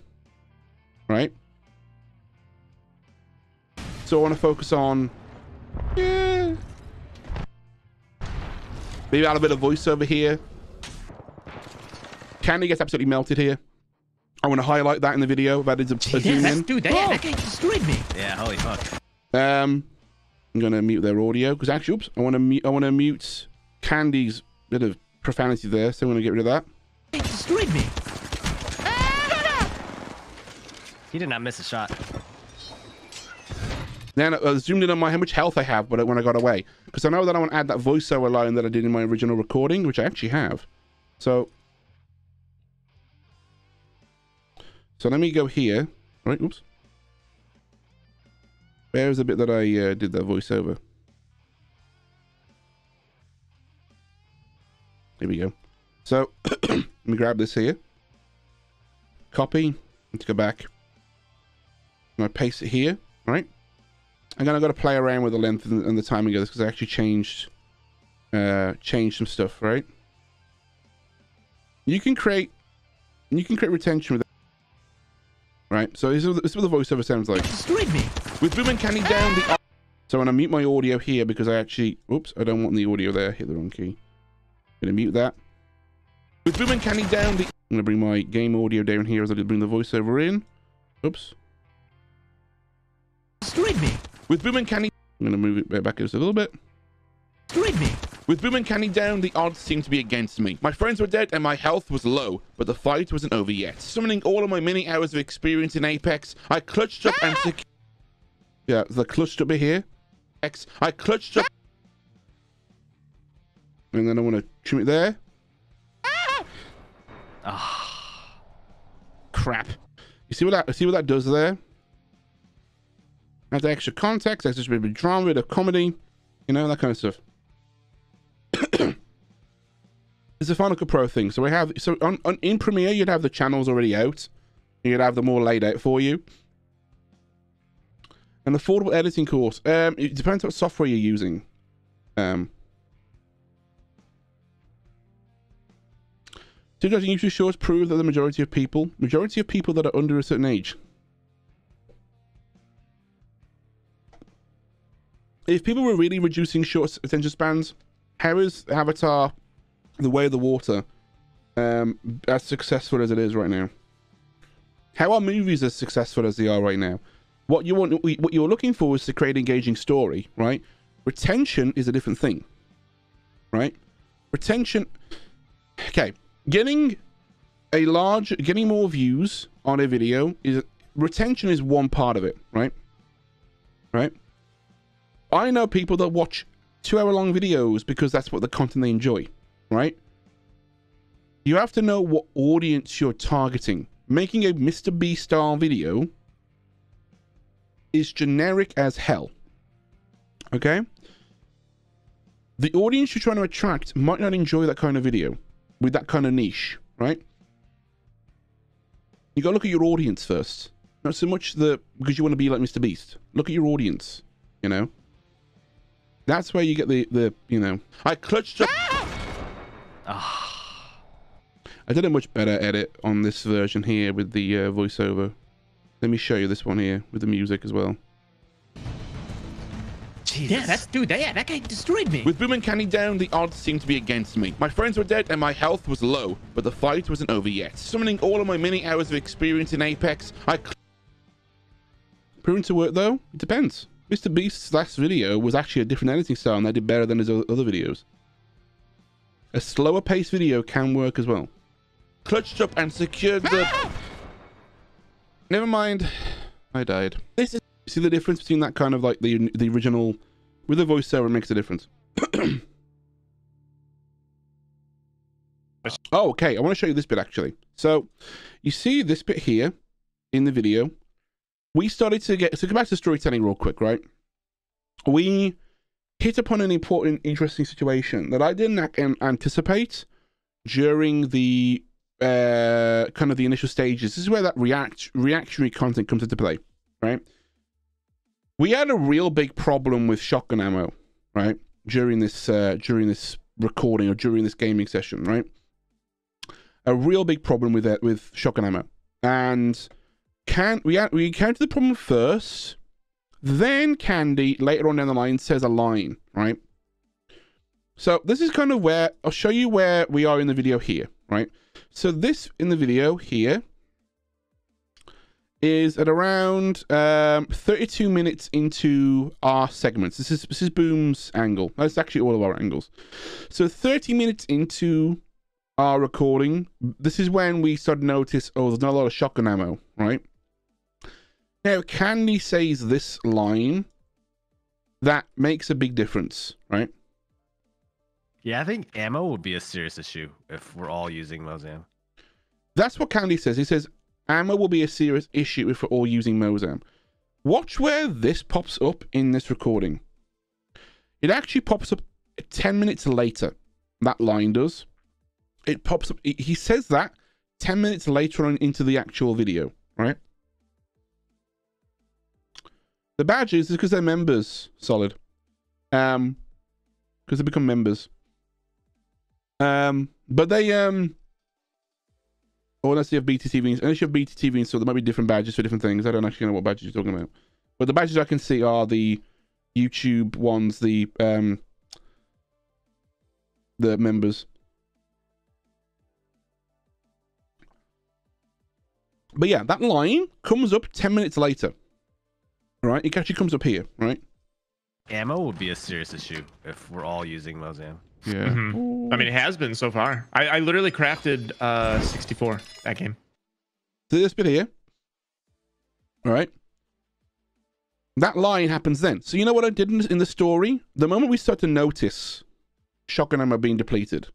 Right? So I want to focus on... Yeah. Maybe add a bit of voiceover here. Candy gets absolutely melted here. I want to highlight that in the video. I've added a, a zoom in. dude, that, that guy destroyed me. Yeah, holy fuck. Um, I'm gonna mute their audio because actually, oops, I want to mute. I want to mute Candy's bit of profanity there, so I'm gonna get rid of that. He destroyed me. He did not miss a shot. Then I zoomed in on my how much health I have, but when I got away, because I know that I want to add that voiceover line that I did in my original recording, which I actually have. So, so let me go here. Right, oops. Where's the bit that I uh, did that voiceover? Here we go. So, [CLEARS THROAT] let me grab this here. Copy. Let's go back. And I paste it here, right? I'm gonna got to play around with the length and, and the timing of this because I actually changed, uh, changed some stuff, right? You can create, you can create retention with right? So this is, this is what the voiceover sounds like. Destroyed me. With Boom and Candy down the. So I'm gonna mute my audio here because I actually, oops, I don't want the audio there. Hit the wrong key. Gonna mute that. With Boom and Candy down the. I'm gonna bring my game audio down here as I bring the voiceover in. Oops. Destroyed me. With Boom and Candy, I'm gonna move it back just a little bit. Destroyed me. With Boom and Candy down, the odds seemed to be against me. My friends were dead and my health was low, but the fight wasn't over yet. Summoning all of my many hours of experience in Apex, I clutched up and sec- Yeah, the clutched up here. X. I clutched up. And then I want to trim it there. Ah. Crap. You see what that? See what that does there? Adds extra context, extra bit of drama, bit of comedy, you know that kind of stuff. [COUGHS] it's a Final Cut Pro thing. So we have so on, on in Premiere you'd have the channels already out. You'd have them all laid out for you. An affordable editing course. Um, it depends what software you're using. Um, so judging YouTube shorts prove that the majority of people, majority of people that are under a certain age. If people were really reducing short attention spans, how is Avatar, The Way of the Water, um, as successful as it is right now? How are movies as successful as they are right now? What you want, what you're looking for is to create an engaging story, right? Retention is a different thing, right? Retention, okay, getting a large, getting more views on a video is retention is one part of it, right? Right. I know people that watch two hour long videos because that's what the content they enjoy, right? You have to know what audience you're targeting. Making a Mr. B style video is generic as hell. Okay? The audience you're trying to attract might not enjoy that kind of video with that kind of niche, right? You gotta look at your audience first. Not so much the because you want to be like Mr. Beast. Look at your audience, you know? That's where you get the, the you know. I clutched up. Ah. I did a much better edit on this version here with the uh, voiceover. Let me show you this one here with the music as well. Yeah, that's dude. That, yeah, that guy destroyed me. With Boom and Candy down, the odds seemed to be against me. My friends were dead and my health was low, but the fight wasn't over yet. Summoning all of my many hours of experience in Apex, I. Proven to work though? It depends. Mr. Beast's last video was actually a different editing style and they did better than his other videos. A slower paced video can work as well. Clutched up and secured the. Ah! Never mind. I died. This is. See the difference between that kind of like the the original with the voiceover makes a difference. [COUGHS] oh, okay. I want to show you this bit actually. So, you see this bit here in the video. We started to get so go back to storytelling real quick, right? We hit upon an important, interesting situation that I didn't anticipate during the uh, kind of the initial stages. This is where that react reactionary content comes into play, right? We had a real big problem with shotgun ammo, right? During this uh, during this recording or during this gaming session, right? A real big problem with it with shotgun ammo, and can we we encountered the problem first then Candy, later on down the line, says a line, right? So this is kind of where, I'll show you where we are in the video here, right? So this in the video here is at around um, 32 minutes into our segments. This is this is Boom's angle. That's actually all of our angles. So 30 minutes into our recording, this is when we start to notice, oh, there's not a lot of shotgun ammo, right? Now, Candy says this line that makes a big difference, right? Yeah, I think ammo would be a serious issue if we're all using Mozam. That's what Candy says. He says ammo will be a serious issue if we're all using Mozam. Watch where this pops up in this recording. It actually pops up 10 minutes later. That line does. It pops up. He says that 10 minutes later on into the actual video, right? The badges is because they're members. Solid. Um, because they become members. Um, but they um. Oh, unless you have BTTV, unless you have BTTV so there might be different badges for different things. I don't actually know what badges you're talking about. But the badges I can see are the YouTube ones, the um, the members. But yeah, that line comes up 10 minutes later right? It actually comes up here, right? Ammo would be a serious issue if we're all using Mozam. Yeah. Mm-hmm. I mean, it has been so far. I, I literally crafted uh 64 that game. So this bit here. All right. That line happens then. So you know what I did in, in the story? The moment we start to notice shotgun ammo being depleted,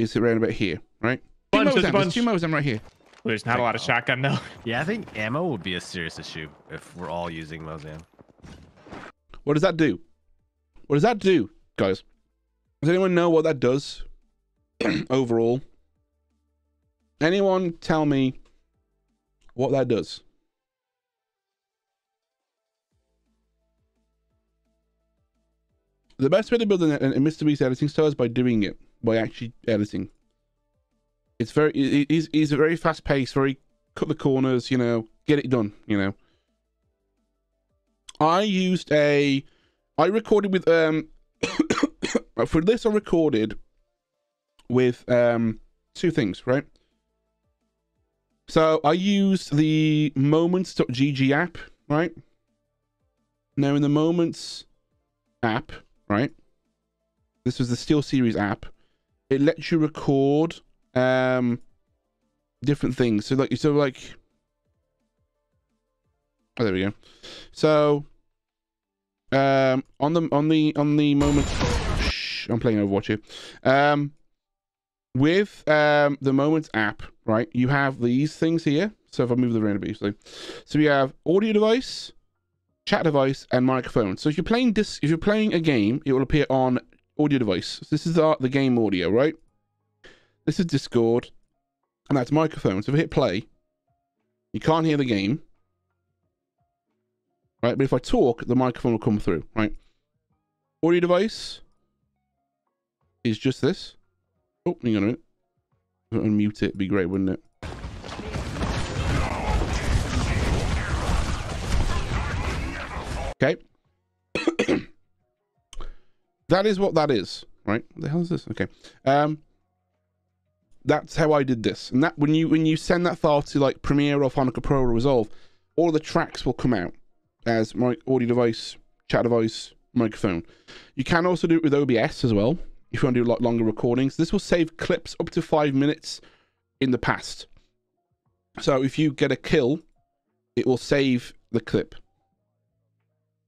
is around about here, right? Bunch, two there's a bunch. Two Mozam right here. There's not a lot of shotgun though. [LAUGHS] Yeah, I think ammo would be a serious issue if we're all using Mozam. What does that do? What does that do, guys? Does anyone know what that does [CLEARS THROAT] overall? Anyone tell me what that does? The best way to build an, an Mr. Beast editing style is by doing it, by actually editing. It's very he's he's a very fast paced, very cut the corners, you know, get it done, you know. I used a I recorded with um [COUGHS] for this I recorded with um two things, right? So I used the moments.gg app, right? Now in the moments app, right? This was the Steel Series app. It lets you record um different things. So like so like Oh there we go. So um on the on the on the moment shh, I'm playing Overwatch here. Um with um the Moments app, right, you have these things here. So if I move the around a so so we have audio device, chat device, and microphone. So if you're playing this if you're playing a game, it will appear on audio device. So this is the, the game audio, right? This is Discord, and that's microphone. So if I hit play, you can't hear the game, right? But if I talk, the microphone will come through, right? Audio device is just this. Oh, hang on a minute. Unmute it, it'd be great, wouldn't it? Okay. [COUGHS] that is what that is, right? What the hell is this? Okay. Um, that's how I did this. And that when you when you send that file to like Premiere or Final Cut Pro or Resolve, all the tracks will come out as my audio device, chat device, microphone. You can also do it with OBS as well if you want to do a lot longer recordings. This will save clips up to five minutes in the past. So if you get a kill, it will save the clip.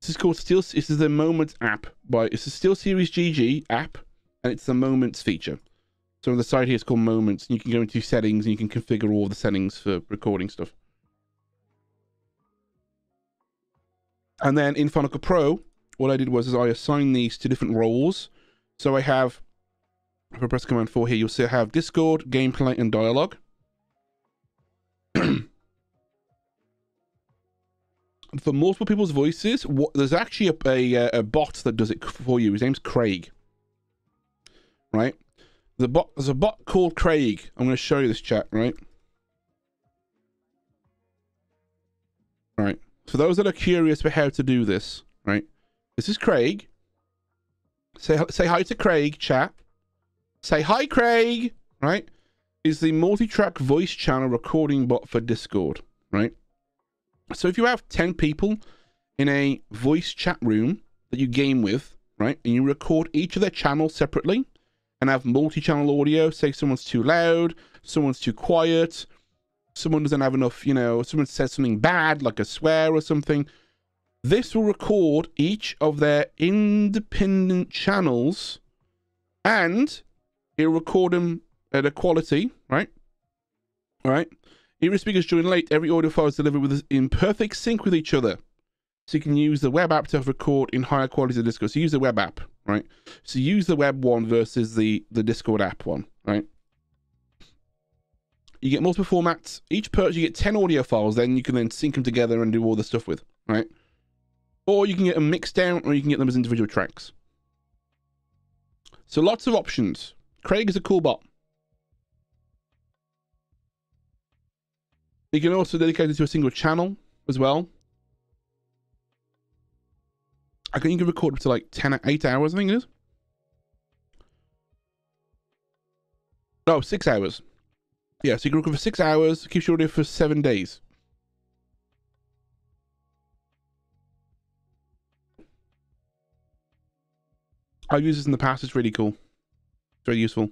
This is called Steel. This is the Moments app by. It's a Steel Series GG app, and it's the Moments feature. So on the side here, it's called Moments. And you can go into settings and you can configure all the settings for recording stuff. And then in Final Cut Pro, what I did was is I assigned these to different roles. So I have, if I press Command 4 here, you'll see I have Discord, gameplay, and dialogue. [CLEARS THROAT] for multiple people's voices, what, there's actually a, a, a, bot that does it for you. His name's Craig. Right? The bot there's a bot called Craig. I'm going to show you this chat. Right? Right. For those that are curious for how to do this, right? This is Craig. Say say hi to Craig, chat. Say hi, Craig. Right? Is the multi-track voice channel recording bot for Discord. Right? So if you have 10 people in a voice chat room that you game with, right, and you record each of their channels separately and have multi-channel audio, say someone's too loud, someone's too quiet, someone doesn't have enough, you know, someone says something bad, like a swear or something, this will record each of their independent channels and it'll record them at a quality, right? All right. Even speakers join late, every audio file is delivered with in perfect sync with each other. So you can use the web app to record in higher quality than Discord. So use the web app, right? So use the web one versus the, the Discord app one, right? You get multiple formats. Each purchase, you get 10 audio files, then you can then sync them together and do all the stuff with, right? Or you can get them mixed down, or you can get them as individual tracks. So lots of options. Craig is a cool bot. You can also dedicate it to a single channel as well. I think you can record up to like 10, 8 hours, I think it is. No, 6 hours. Yeah, so you can record for 6 hours, keeps your audio for 7 days. I've used this in the past, it's really cool. It's very useful.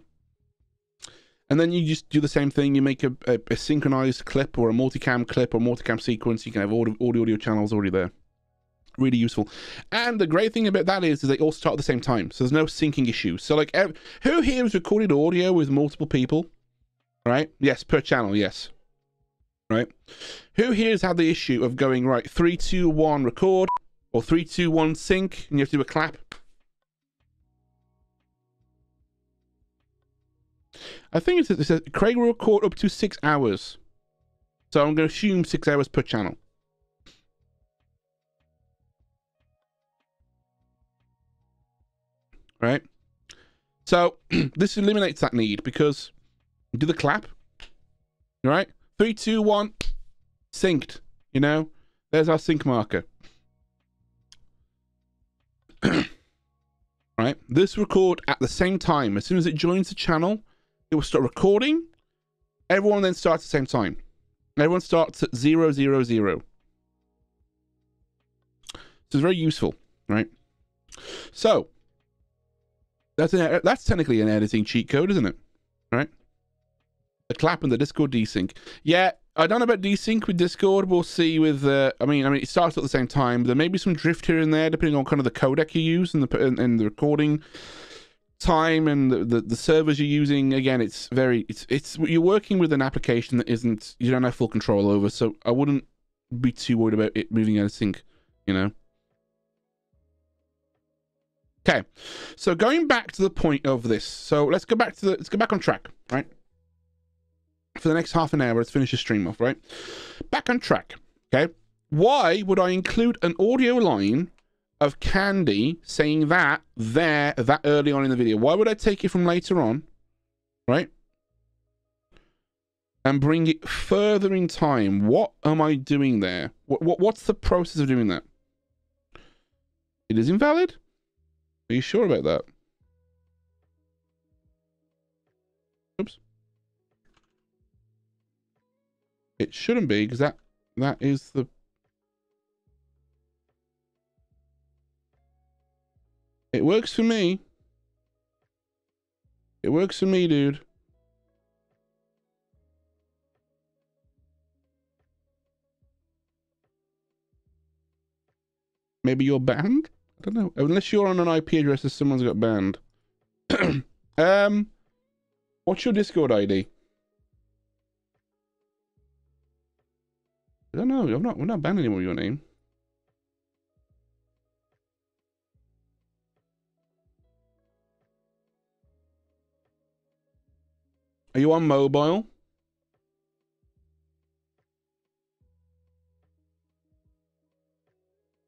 And then you just do the same thing. You make a, a, a synchronized clip or a multicam clip or multicam sequence. You can have all the audio, audio channels already there. Really useful. And the great thing about that is, is they all start at the same time. So there's no syncing issue. So like, who here has recorded audio with multiple people? Right? Yes, per channel, yes. Right? Who here has had the issue of going, right, three, two, one, record, or three, two, one, sync, and you have to do a clap? I think it says Craig will record up to six hours. So I'm going to assume six hours per channel. Right? So [CLEARS THROAT] this eliminates that need because do the clap. Right? Three, two, one, synced. You know? There's our sync marker. [CLEARS THROAT] right? This record at the same time. As soon as it joins the channel, it will start recording. Everyone then starts at the same time. Everyone starts at zero, zero, zero. So it's very useful, right? So that's an, that's technically an editing cheat code, isn't it? Right? The clap and the Discord desync. Yeah, I don't know about desync with Discord. We'll see with. Uh, I mean, I mean, it starts at the same time. There may be some drift here and there, depending on kind of the codec you use and the and the recording time and the, the, the, servers you're using again it's very it's it's you're working with an application that isn't you don't have full control over so i wouldn't be too worried about it moving out of sync you know okay so going back to the point of this so let's go back to the let's go back on track right for the next half an hour let's finish the stream off right back on track okay why would i include an audio line of Candy saying that there that early on in the video. Why would I take it from later on, right? And bring it further in time. What am I doing there? What, what what's the process of doing that? It is invalid. Are you sure about that? Oops. It shouldn't be because that that is the It works for me. It works for me, dude. Maybe you're banned? I don't know. Unless you're on an IP address that someone's got banned. [CLEARS THROAT] um, what's your Discord ID? I don't know. I'm not. We're not banning with your name. Are you on mobile?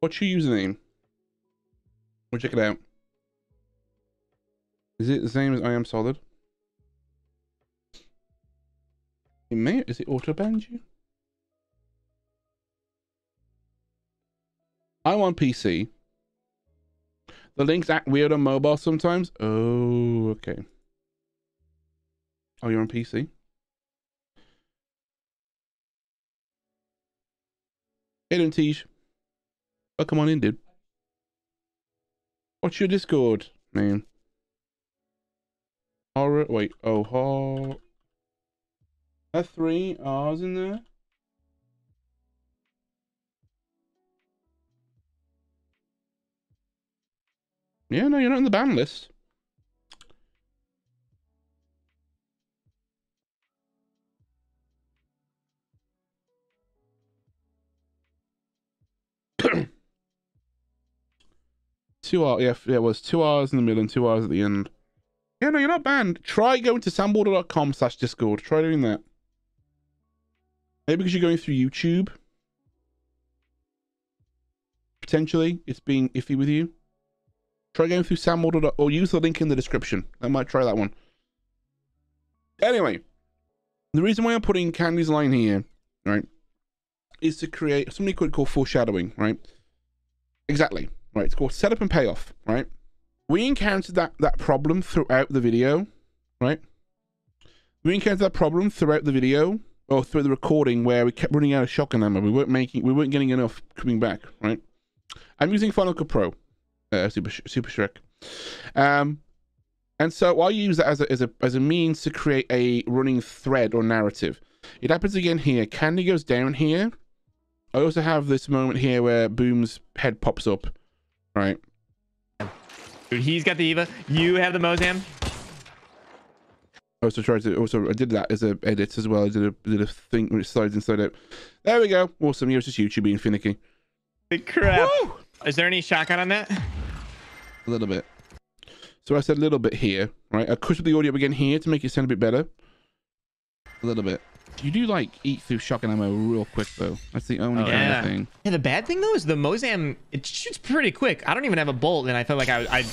What's your username? We'll check it out. Is it the same as I am solid? It may is it auto banned you? I'm on PC. The links act weird on mobile sometimes. Oh, okay. Oh, you're on PC? Hey, don't tease. Oh, come on in, dude. What's your Discord, man? Horror. Wait. Oh, ho. Are three R's in there? Yeah, no, you're not in the ban list. Two hours, yeah, yeah, it was two hours in the middle and two hours at the end. Yeah, no, you're not banned. Try going to samwoodhall.com slash discord. Try doing that. Maybe because you're going through YouTube. Potentially, it's being iffy with you. Try going through samwoodhall or use the link in the description. I might try that one. Anyway, the reason why I'm putting Candy's line here, right, is to create something could call foreshadowing, right? Exactly. Right, it's called setup and payoff, right? We encountered that, that problem throughout the video, right? We encountered that problem throughout the video or through the recording where we kept running out of shotgun ammo. We weren't making, we weren't getting enough coming back, right? I'm using Final Cut Pro, uh, Super Super Shrek, um, and so I use that as a, as a as a means to create a running thread or narrative. It happens again here. Candy goes down here. I also have this moment here where Boom's head pops up Right. Dude, he's got the Eva. You have the Mozam. Oh, I also tried to oh, also I did that as a edit as well. I did a did a thing which slides inside out. There we go. Awesome. Here's just YouTube being finicky. Big crap. Woo! Is there any shotgun on that? A little bit. So I said a little bit here, right? I cut the audio again here to make it sound a bit better. A little bit. You do like eat through shotgun ammo real quick though. That's the only oh, kind yeah. of thing. Yeah, the bad thing though is the Mozam it shoots pretty quick. I don't even have a bolt, and I felt like I I,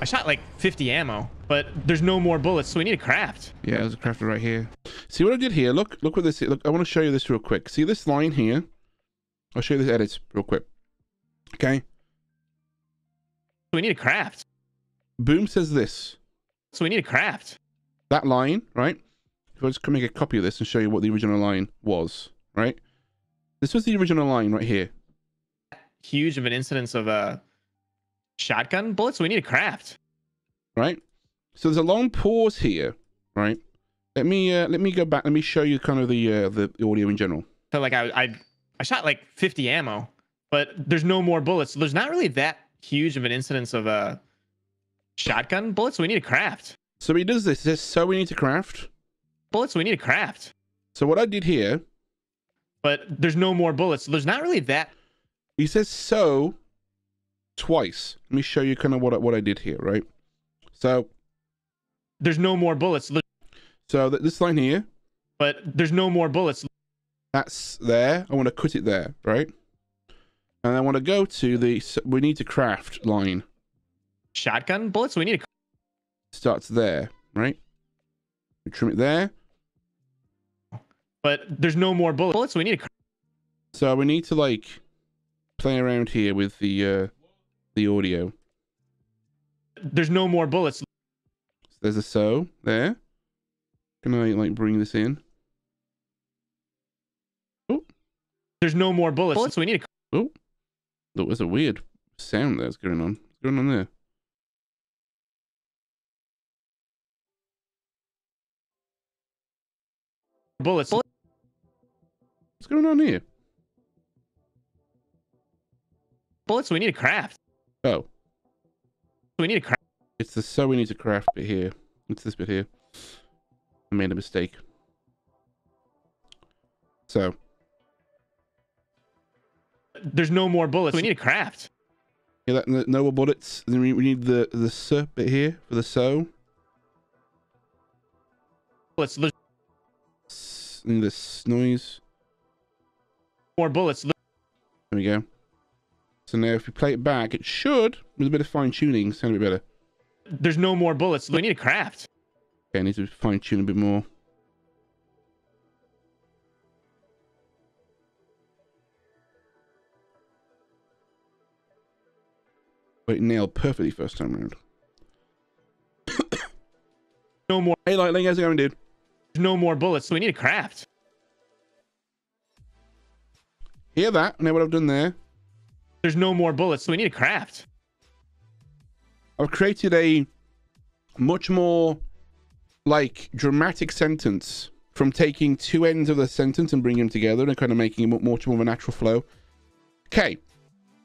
I shot like 50 ammo, but there's no more bullets, so we need a craft. Yeah, there's a crafter right here. See what I did here? Look, look what this. Look, I want to show you this real quick. See this line here? I'll show you this edit real quick. Okay. So we need a craft. Boom says this. So we need a craft. That line, right? If I just make a copy of this and show you what the original line was, right? This was the original line right here. Huge of an incidence of uh, shotgun bullets. We need a craft. Right. So there's a long pause here, right? Let me uh, let me go back. Let me show you kind of the uh, the audio in general. So like I I I shot like 50 ammo, but there's no more bullets. So there's not really that huge of an incidence of uh shotgun bullets. So we need a craft. So he does this. This so we need to craft bullets we need to craft. So what I did here. But there's no more bullets. So there's not really that. He says so twice. Let me show you kind of what I, what I did here, right? So. There's no more bullets. So this line here. But there's no more bullets. That's there. I want to cut it there, right? And I want to go to the we need to craft line. Shotgun bullets. We need to. Starts there, right? trim it there. But there's no more bullets. So we need to. So we need to like play around here with the uh the audio. There's no more bullets. So there's a so there. Can I like bring this in? Oh. There's no more bullets. So we need to. Oh. That was a weird sound that's going on. What's going on there? bullets. What's going on here? Bullets we need to craft. Oh. We need to craft. It's the so we need to craft bit here. It's this bit here. I made a mistake. So. There's no more bullets. We need to craft. Yeah, that, no more bullets. Then we, we need the the s bit here for the so. bullets. There's S- in this noise. More bullets. There we go. So now if we play it back, it should, with a bit of fine tuning, sound a bit better. There's no more bullets. We need a craft. Okay, I need to fine tune a bit more. Wait, nailed perfectly first time round. [COUGHS] No more. Hey, Lightning, how's it going, dude? There's no more bullets. We need a craft. Hear that? Know what I've done there? There's no more bullets. So we need a craft. I've created a much more like dramatic sentence from taking two ends of the sentence and bringing them together and kind of making it much more of a natural flow. Okay,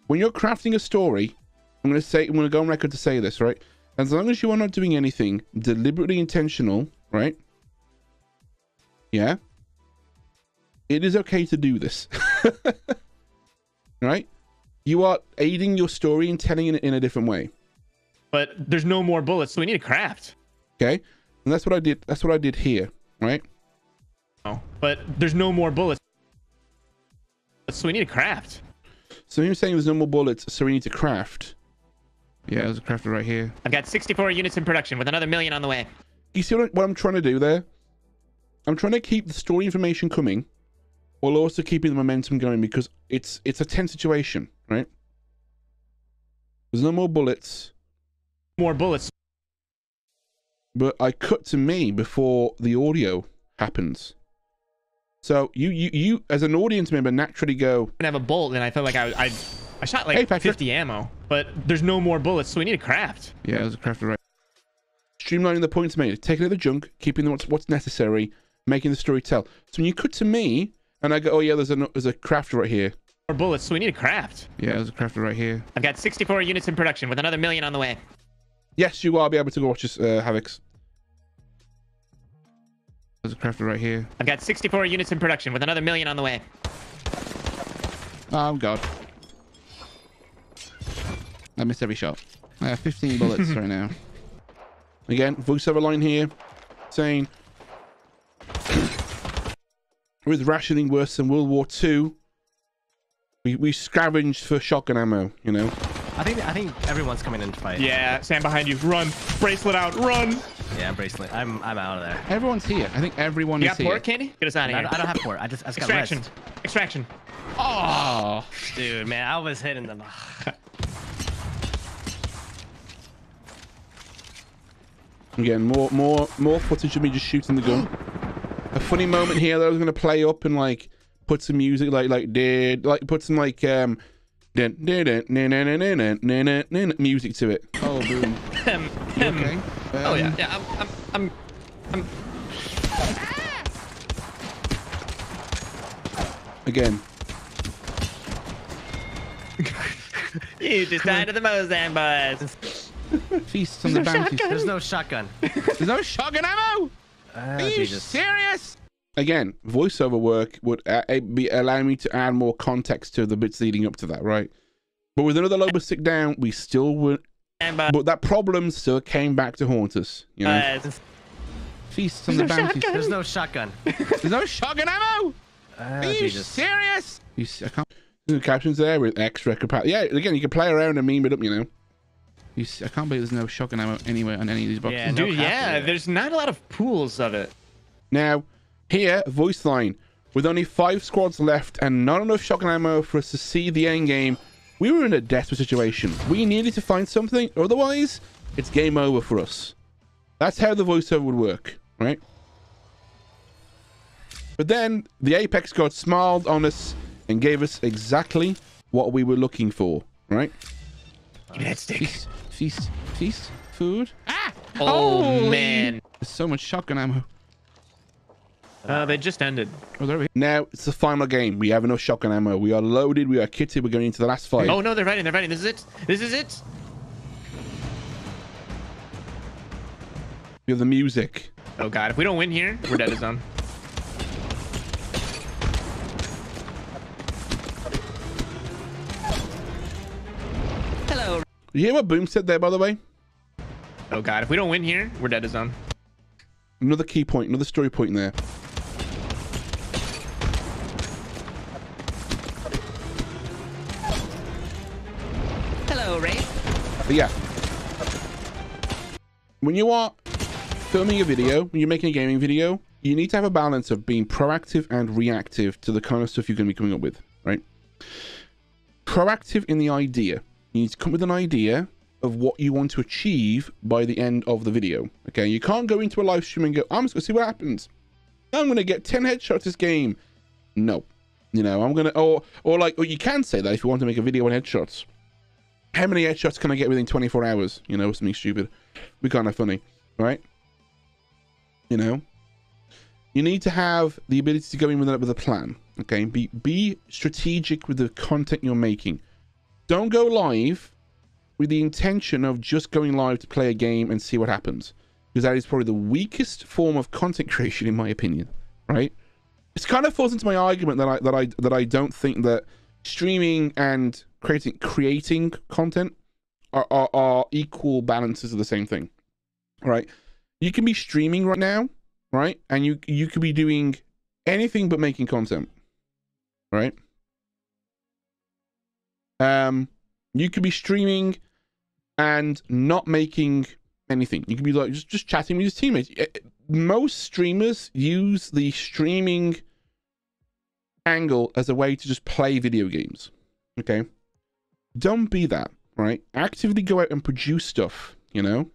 when you're crafting a story, I'm going to say, I'm going to go on record to say this, right? As long as you are not doing anything deliberately intentional, right? Yeah. It is okay to do this. [LAUGHS] [LAUGHS] right? You are aiding your story and telling it in a different way. But there's no more bullets. So we need a craft. Okay, and that's what I did. That's what I did here, right? Oh, but there's no more bullets. So we need a craft. So you're saying there's no more bullets, so we need to craft. Yeah, there's a crafter right here. I've got 64 units in production with another million on the way. You see what, I, what I'm trying to do there? I'm trying to keep the story information coming, while also keeping the momentum going because it's it's a tense situation, right? There's no more bullets, More bullets. but I cut to me before the audio happens. So you you you as an audience member naturally go, I have a bolt, and I felt like I I, I shot like Hey, 50 ammo, but there's no more bullets. So we need a craft. Yeah, there's a crafter right. Streamlining the points made, taking out the junk, keeping what's what's necessary, making the story tell. So when you cut to me and I go, oh yeah, there's a there's a crafter right here. More bullets. So we need a craft. Yeah, there's a crafter right here. I've got 64 units in production with another million on the way. Yes, you are be able to go watch this, uh, Havoc's. There's a crafter right here. I've got 64 units in production with another million on the way. Oh god. I missed every shot. I have 15 bullets [LAUGHS] right now. Again, voiceover line here saying with rationing worse than World War II, we, we scavenged for shotgun ammo, you know. I think I think everyone's coming in to fight. Yeah, stand behind you. Run. Bracelet out. Run. Yeah, bracelet. I'm I'm out of there. Everyone's here. I think everyone You is got here. port candy? Get us out of I, here. I don't have port. I just I just got Extraction. rest. Extraction. Oh, Dude, man, I was hitting them. Again, more more more footage of me just shooting the gun. [GASPS] [GASPS] A funny moment here that I was gonna play up and like put some music like like did like put some like um dun, dun, dun, dun, dun, dun, dun, dun, dun, dun, dun, music to it. oh, boom. Ahem, You ahem. okay? Oh yeah, Um, yeah. I'm, I'm, I'm, I'm. Again. [LAUGHS] You just died to the Mozan boys. Feast on the bounty. There's no shotgun. There's no shotgun ammo. Oh, Are you Jesus. serious? Again, voiceover work would uh, uh, be allow me to add more context to the bits leading up to that, right? But with another Lobo stick down, we still would. But that problem still came back to haunt us. You know. Feast on the bounty. There's no shotgun. There's no shotgun [LAUGHS] ammo. Oh, Are you Jesus. serious? You see, I can't. The captions there with extra capacity. Yeah, again, you can play around and meme it up. You know. You see, I can't believe there's no shotgun ammo anywhere on any of these boxes. Yeah, no Dude, yeah, anywhere. there's not a lot of pools of it. Now, here, voice line. With only five squads left and not enough shotgun ammo for us to see the end game, we were in a desperate situation. We needed to find something, otherwise, it's game over for us. That's how the voiceover would work, right? But then the Apex god smiled on us and gave us exactly what we were looking for, right? Give me that stick. Feast, feast, feast, food. Ah! Oh Holy- man. There's so much shotgun ammo. Uh, they just ended. Oh, there we Now it's the final game. We have enough shotgun ammo. We are loaded. We are kitted. We're going into the last fight. Oh no, they're fighting. They're fighting. This is it. This is it. We have the music. Oh god, if we don't win here, we're dead as done. You hear what Boom said there, by the way? Oh god, if we don't win here, we're dead as done. another key point, another story point there. Hello, Ray. But yeah. When you are filming a video, when you're making a gaming video, you need to have a balance of being proactive and reactive to the kind of stuff you're going to be coming up with, right? Proactive in the idea. You need to come with an idea of what you want to achieve by the end of the video. Okay, you can't go into a live stream and go, I'm just to see what happens. I'm to get 10 headshots this game. No. You know, I'm to, or, or like, or you can say that if you want to make a video on headshots how many headshots can I get within 24 hours? You know, something stupid. Be kind of funny, right? You know, you need to have the ability to go in with a, with a plan. Okay, be be strategic with the content you're making. Don't go live with the intention of just going live to play a game and see what happens, because that is probably the weakest form of content [LAUGHS] creation, in my opinion. Right? It's kind of falls into my argument that I that I that I don't think that streaming and creating creating content are, are, are equal balances of the same thing right you can be streaming right now right and you you could be doing anything but making content right um you could be streaming and not making anything you could be like just just chatting with your teammates Eh, most streamers use the streaming angle as a way to just play video games okay don't be that, right? Actively go out and produce stuff, you know?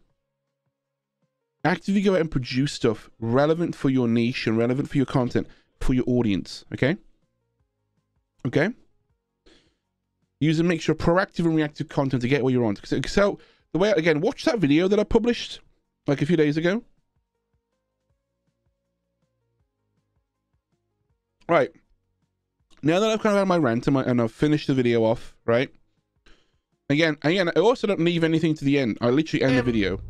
Actively go out and produce stuff relevant for your niche and relevant for your content, for your audience, okay? Okay? Use a mixture of proactive and reactive content to get where you're on. So, so the way, again, watch that video that I published like a few days ago. Right. Now that I've kind of had my rant and, my, and I've finished the video off, right? Again, again, I also don't leave anything to the end. I literally end the um, video.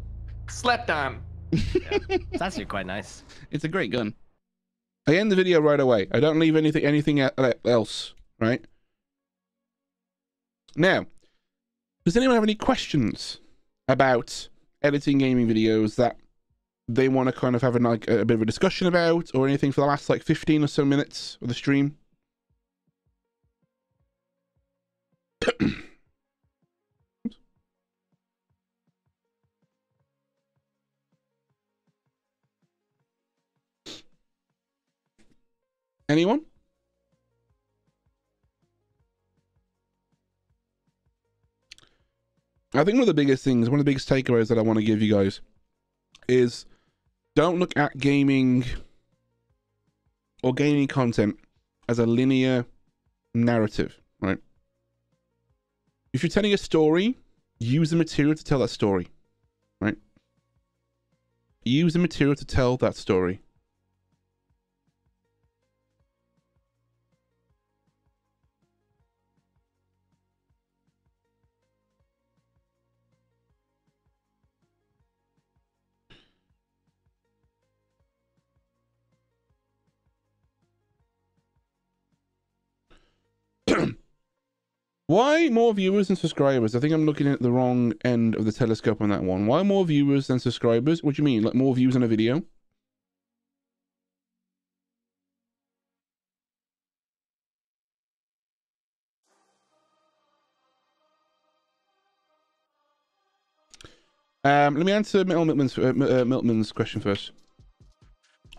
Slept on. It's actually quite nice. [LAUGHS] It's a great gun. I end the video right away. I don't leave anything anything else, right? Now, does anyone have any questions about editing gaming videos that they want to kind of have a, like, a bit of a discussion about or anything for the last like 15 or so minutes of the stream? Anyone? I think one of the biggest things, one of the biggest takeaways that I want to give you guys is don't look at gaming or gaming content as a linear narrative, right? If you're telling a story, use the material to tell that story, right? Use the material to tell that story. Why more viewers than subscribers? I think I'm looking at the wrong end of the telescope on that one. Why more viewers than subscribers? What do you mean? Like more views on a video? Um, let me answer Miltman's, uh, uh, question first.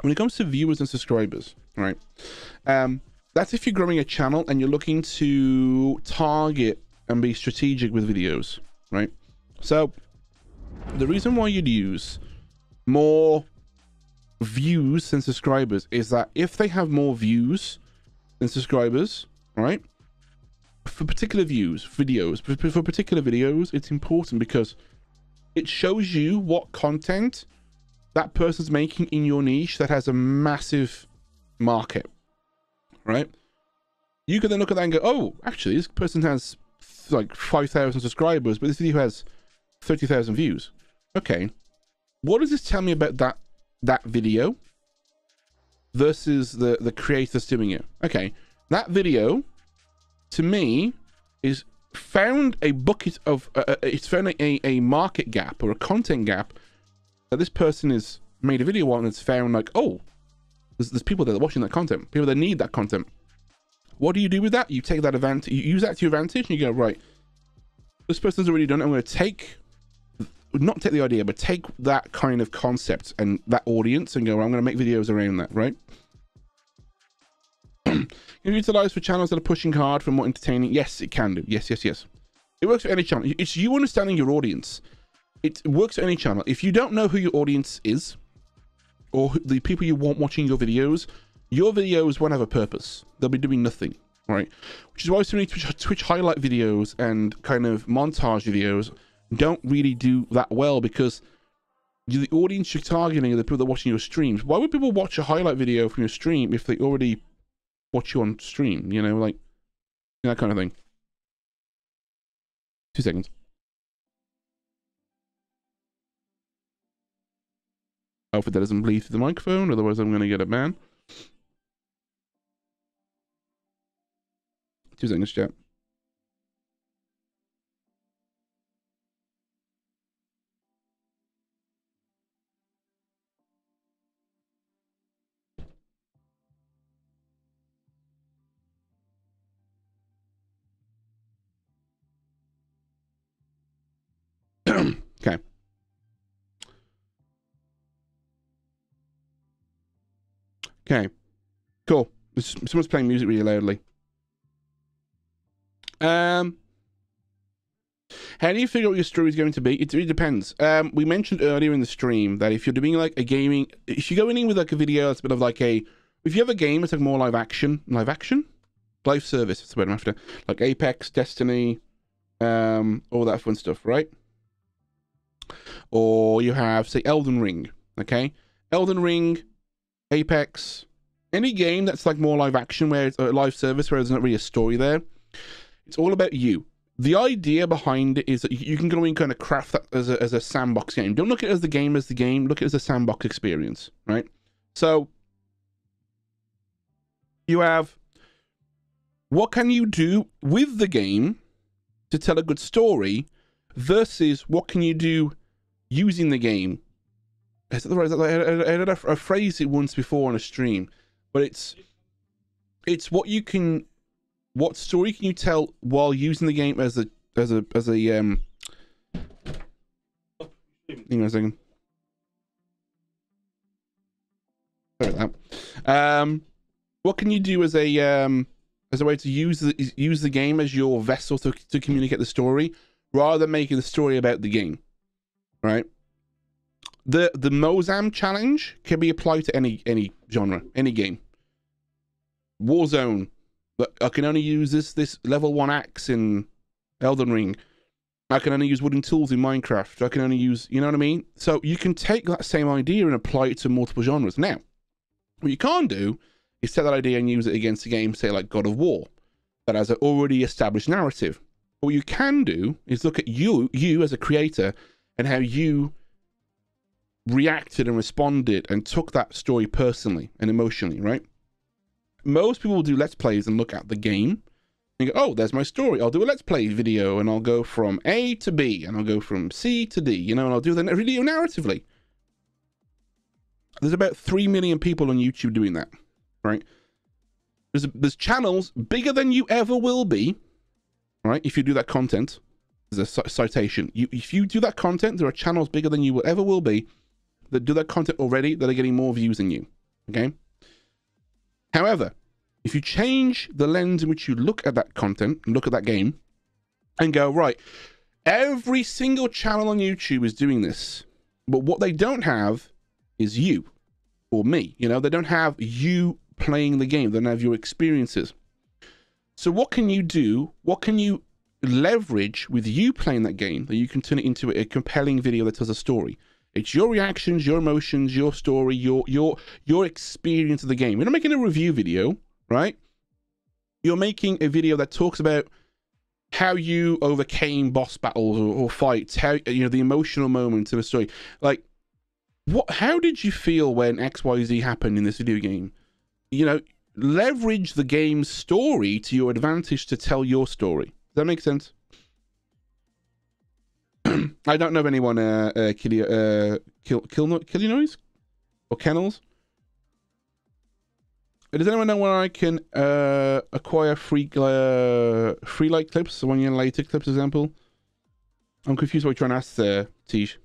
When it comes to viewers and subscribers, right? Um, that's if you're growing a channel and you're looking to target and be strategic with videos, right? So the reason why you'd use more views than subscribers is that if they have more views than subscribers, right? For particular views, videos, for, particular videos, it's important because it shows you what content that person's making in your niche that has a massive market right? You can then look at that and go, oh, actually, this person has like 5,000 subscribers, but this video has 30,000 views. Okay. What does this tell me about that that video versus the, the creators doing it? Okay. That video, to me, is found a bucket of, uh, uh, it's found a, a market gap or a content gap that this person has made a video on and it's found like, oh, there's, there's people that are watching that content, people that need that content. What do you do with that? You take that advantage, you use that to your advantage, and you go right. This person's already done it. I'm going to take, not take the idea, but take that kind of concept and that audience and go. I'm going to make videos around that, right? can [CLEARS THROAT] you utilize for channels that are pushing hard for more entertaining? Yes, it can do. Yes, yes, yes. It works for any channel. It's you understanding your audience. It works for any channel. If you don't know who your audience is, or the people you want watching your videos, your videos won't have a purpose. They'll be doing nothing, right? Which is why so many Twitch, Twitch highlight videos and kind of montage videos don't really do that well because the audience you're targeting are the people that are watching your streams. Why would people watch a highlight video from your stream if they already watch you on stream? You know, like that kind of thing. Two seconds. Hopefully that doesn't bleed through the microphone, otherwise I'm going to get a ban. Two seconds, chat. Okay. Cool. Someone's playing music really loudly. Um, how do you figure out what your story is going to be? It really depends. Um, we mentioned earlier in the stream that if you're doing like a gaming, if you're going in with like a video that's a bit of like a, if you have a game it's like more live action, live action, live service, that's what I'm after, like Apex, Destiny, um, all that fun stuff, right? Or you have, say, Elden Ring, okay? Elden Ring, Apex, any game that's like more live action, where it's a live service, where there's not really a story there, it's all about you. The idea behind it is that you can go in and kind of craft that as a, as a sandbox game. Don't look at it as the game as the game, look at it as a sandbox experience, right? So, you have what can you do with the game to tell a good story versus what can you do using the game. Is that the right? I heard a, a phrase it once before on a stream, but it's it's what you can, what story can you tell while using the game as a as a as a um. Hang on a second. Sorry about that. Um, what can you do as a um as a way to use the use the game as your vessel to to communicate the story rather than making the story about the game? right? The the Mozam challenge can be applied to any any genre, any game. Warzone, I can only use this this level one axe in Elden Ring. I can only use wooden tools in Minecraft. I can only use, you know what I mean? So you can take that same idea and apply it to multiple genres. Now, what you can't do is take that idea and use it against a game, say like God of War, that has an already established narrative. What you can do is look at you, you as a creator, and how you reacted and responded and took that story personally and emotionally, right? Most people will do let's plays and look at the game and go, oh, there's my story. I'll do a let's play video and I'll go from A to B and I'll go from C to D, you know, and I'll do the video narratively. There's about 3 million people on YouTube doing that, right? There's, there's channels bigger than you ever will be, right? If you do that content there's a citation. You, if you do that content, there are channels bigger than you will ever will be that do that content already that are getting more views than you. Okay. However, if you change the lens in which you look at that content, look at that game, and go right, every single channel on YouTube is doing this, but what they don't have is you or me. You know, they don't have you playing the game. They don't have your experiences. So what can you do? What can you leverage with you playing that game that you can turn it into a compelling video that tells a story. It's your reactions, your emotions, your story, your your your experience of the game. You're not making a review video, right? You're making a video that talks about how you overcame boss battles or, or fights, how you know the emotional moments of a story. Like, what? How did you feel when X Y Z happened in this video game? You know, leverage the game's story to your advantage to tell your story Does that make sense? [CLEARS THROAT] I don't know anyone uh, uh, Killy, uh, Kill, Kill, Killy Noise? or kennels. Does anyone know where I can uh, acquire free uh, free light clips? One year later clips example. I'm confused what you're trying to ask there, Tish.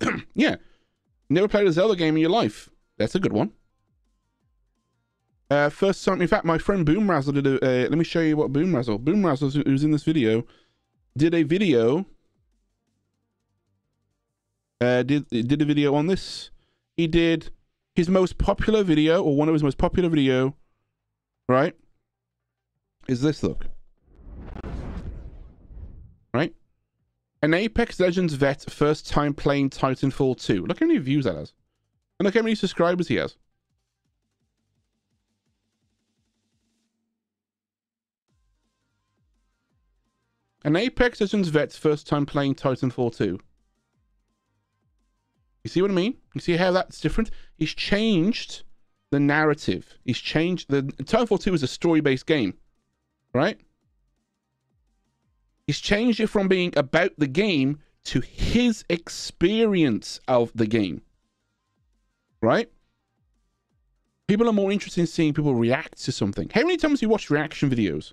[CLEARS THROAT] yeah. Never played a Zelda game in your life. That's a good one. Uh, first time, in fact, my friend Boom Razzle did a. Uh, let me show you what Boom Razzle. Boom Razzle, who's in this video, did a video. Uh, did did a video on this. He did his most popular video, or one of his most popular video, right? Is this look? Right? An Apex Legends vet, first time playing Titanfall 2. Look how many views that has. And look how many subscribers he has. An Apex Legends vet's first time playing Titanfall 2. You see what I mean? You see how that's different? He's changed the narrative. He's changed the Titanfall 2 is a story-based game, right? He's changed it from being about the game to his experience of the game. Right? People are more interested in seeing people react to something. How many times do you watch reaction videos?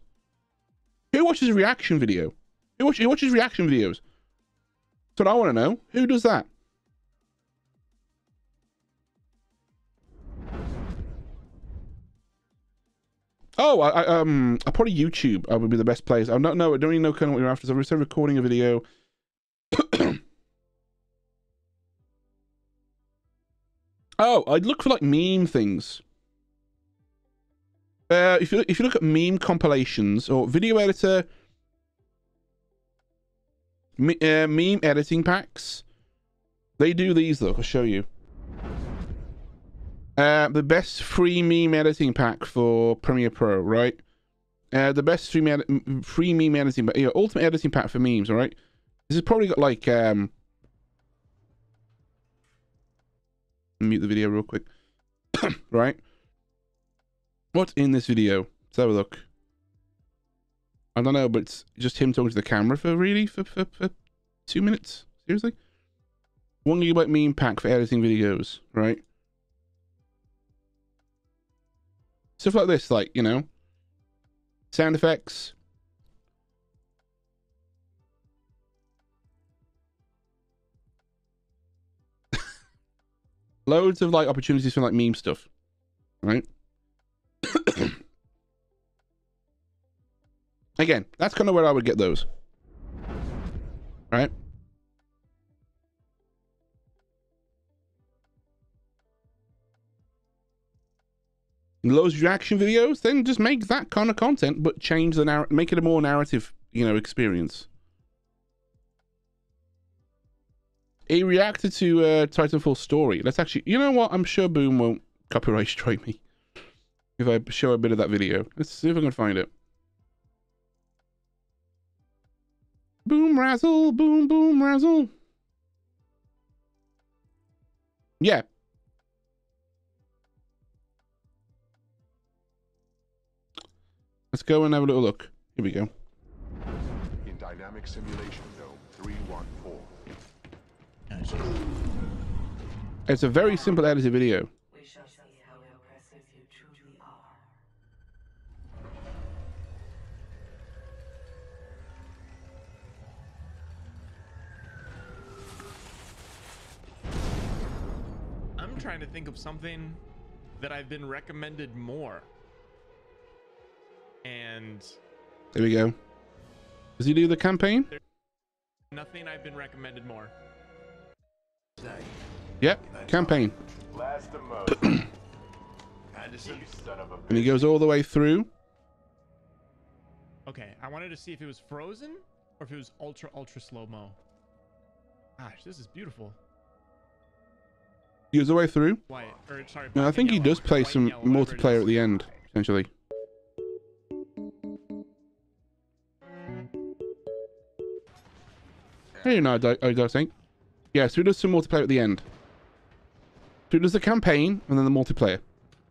Who watches a reaction video? Who, watch, who watches reaction videos? That's what I want to know. Who does that? Oh, I, I, um, I probably YouTube. I would be the best place. I don't know. I don't even know kind of what you're after. So I'm just recording a video. [COUGHS] oh, I'd look for like meme things. Uh, if you if you look at meme compilations or video editor, me, uh, meme editing packs, they do these. though. I'll show you. Uh, the best free meme editing pack for Premiere Pro, right? Uh, the best free, free meme editing, but know, ultimate editing pack for memes, all right? This has probably got like um. Mute the video real quick, [COUGHS] right? What's in this video? Let's have a look. I don't know, but it's just him talking to the camera for really for for, for two minutes. Seriously, one gigabyte meme pack for editing videos, right? Stuff like this, like, you know, sound effects. [LAUGHS] Loads of like opportunities for like meme stuff, right? [COUGHS] [COUGHS] Again, that's kind of where I would get those, right? loads reaction videos, then just make that kind of content, but change the narrative, make it a more narrative, you know, experience. He reacted to uh, Titanfall story. Let's actually, you know what? I'm sure Boom won't copyright [LAUGHS] strike me if I show a bit of that video. Let's see if I can find it. Boom razzle, boom boom razzle. Yeah, Let's go and have a little look. Here we go. In dynamic simulation zone 314. It's a very simple edited video. Trying to think of something that I've been recommended more. And There we go. Does he do the campaign? nothing I've been recommended more. Yep, campaign. Last. Anderson, you son of a And he goes all the way through. Okay, I wanted to see if it was frozen or if it was ultra ultra slow mo. Gosh, this is beautiful. He goes the way through. White or sorry. No, I black and think he yellow. does play some yellow, multiplayer at the end, potentially. Hey, no, I don't, I don't think. Yeah, so he does some multiplayer at the end. So he does the campaign and then the multiplayer.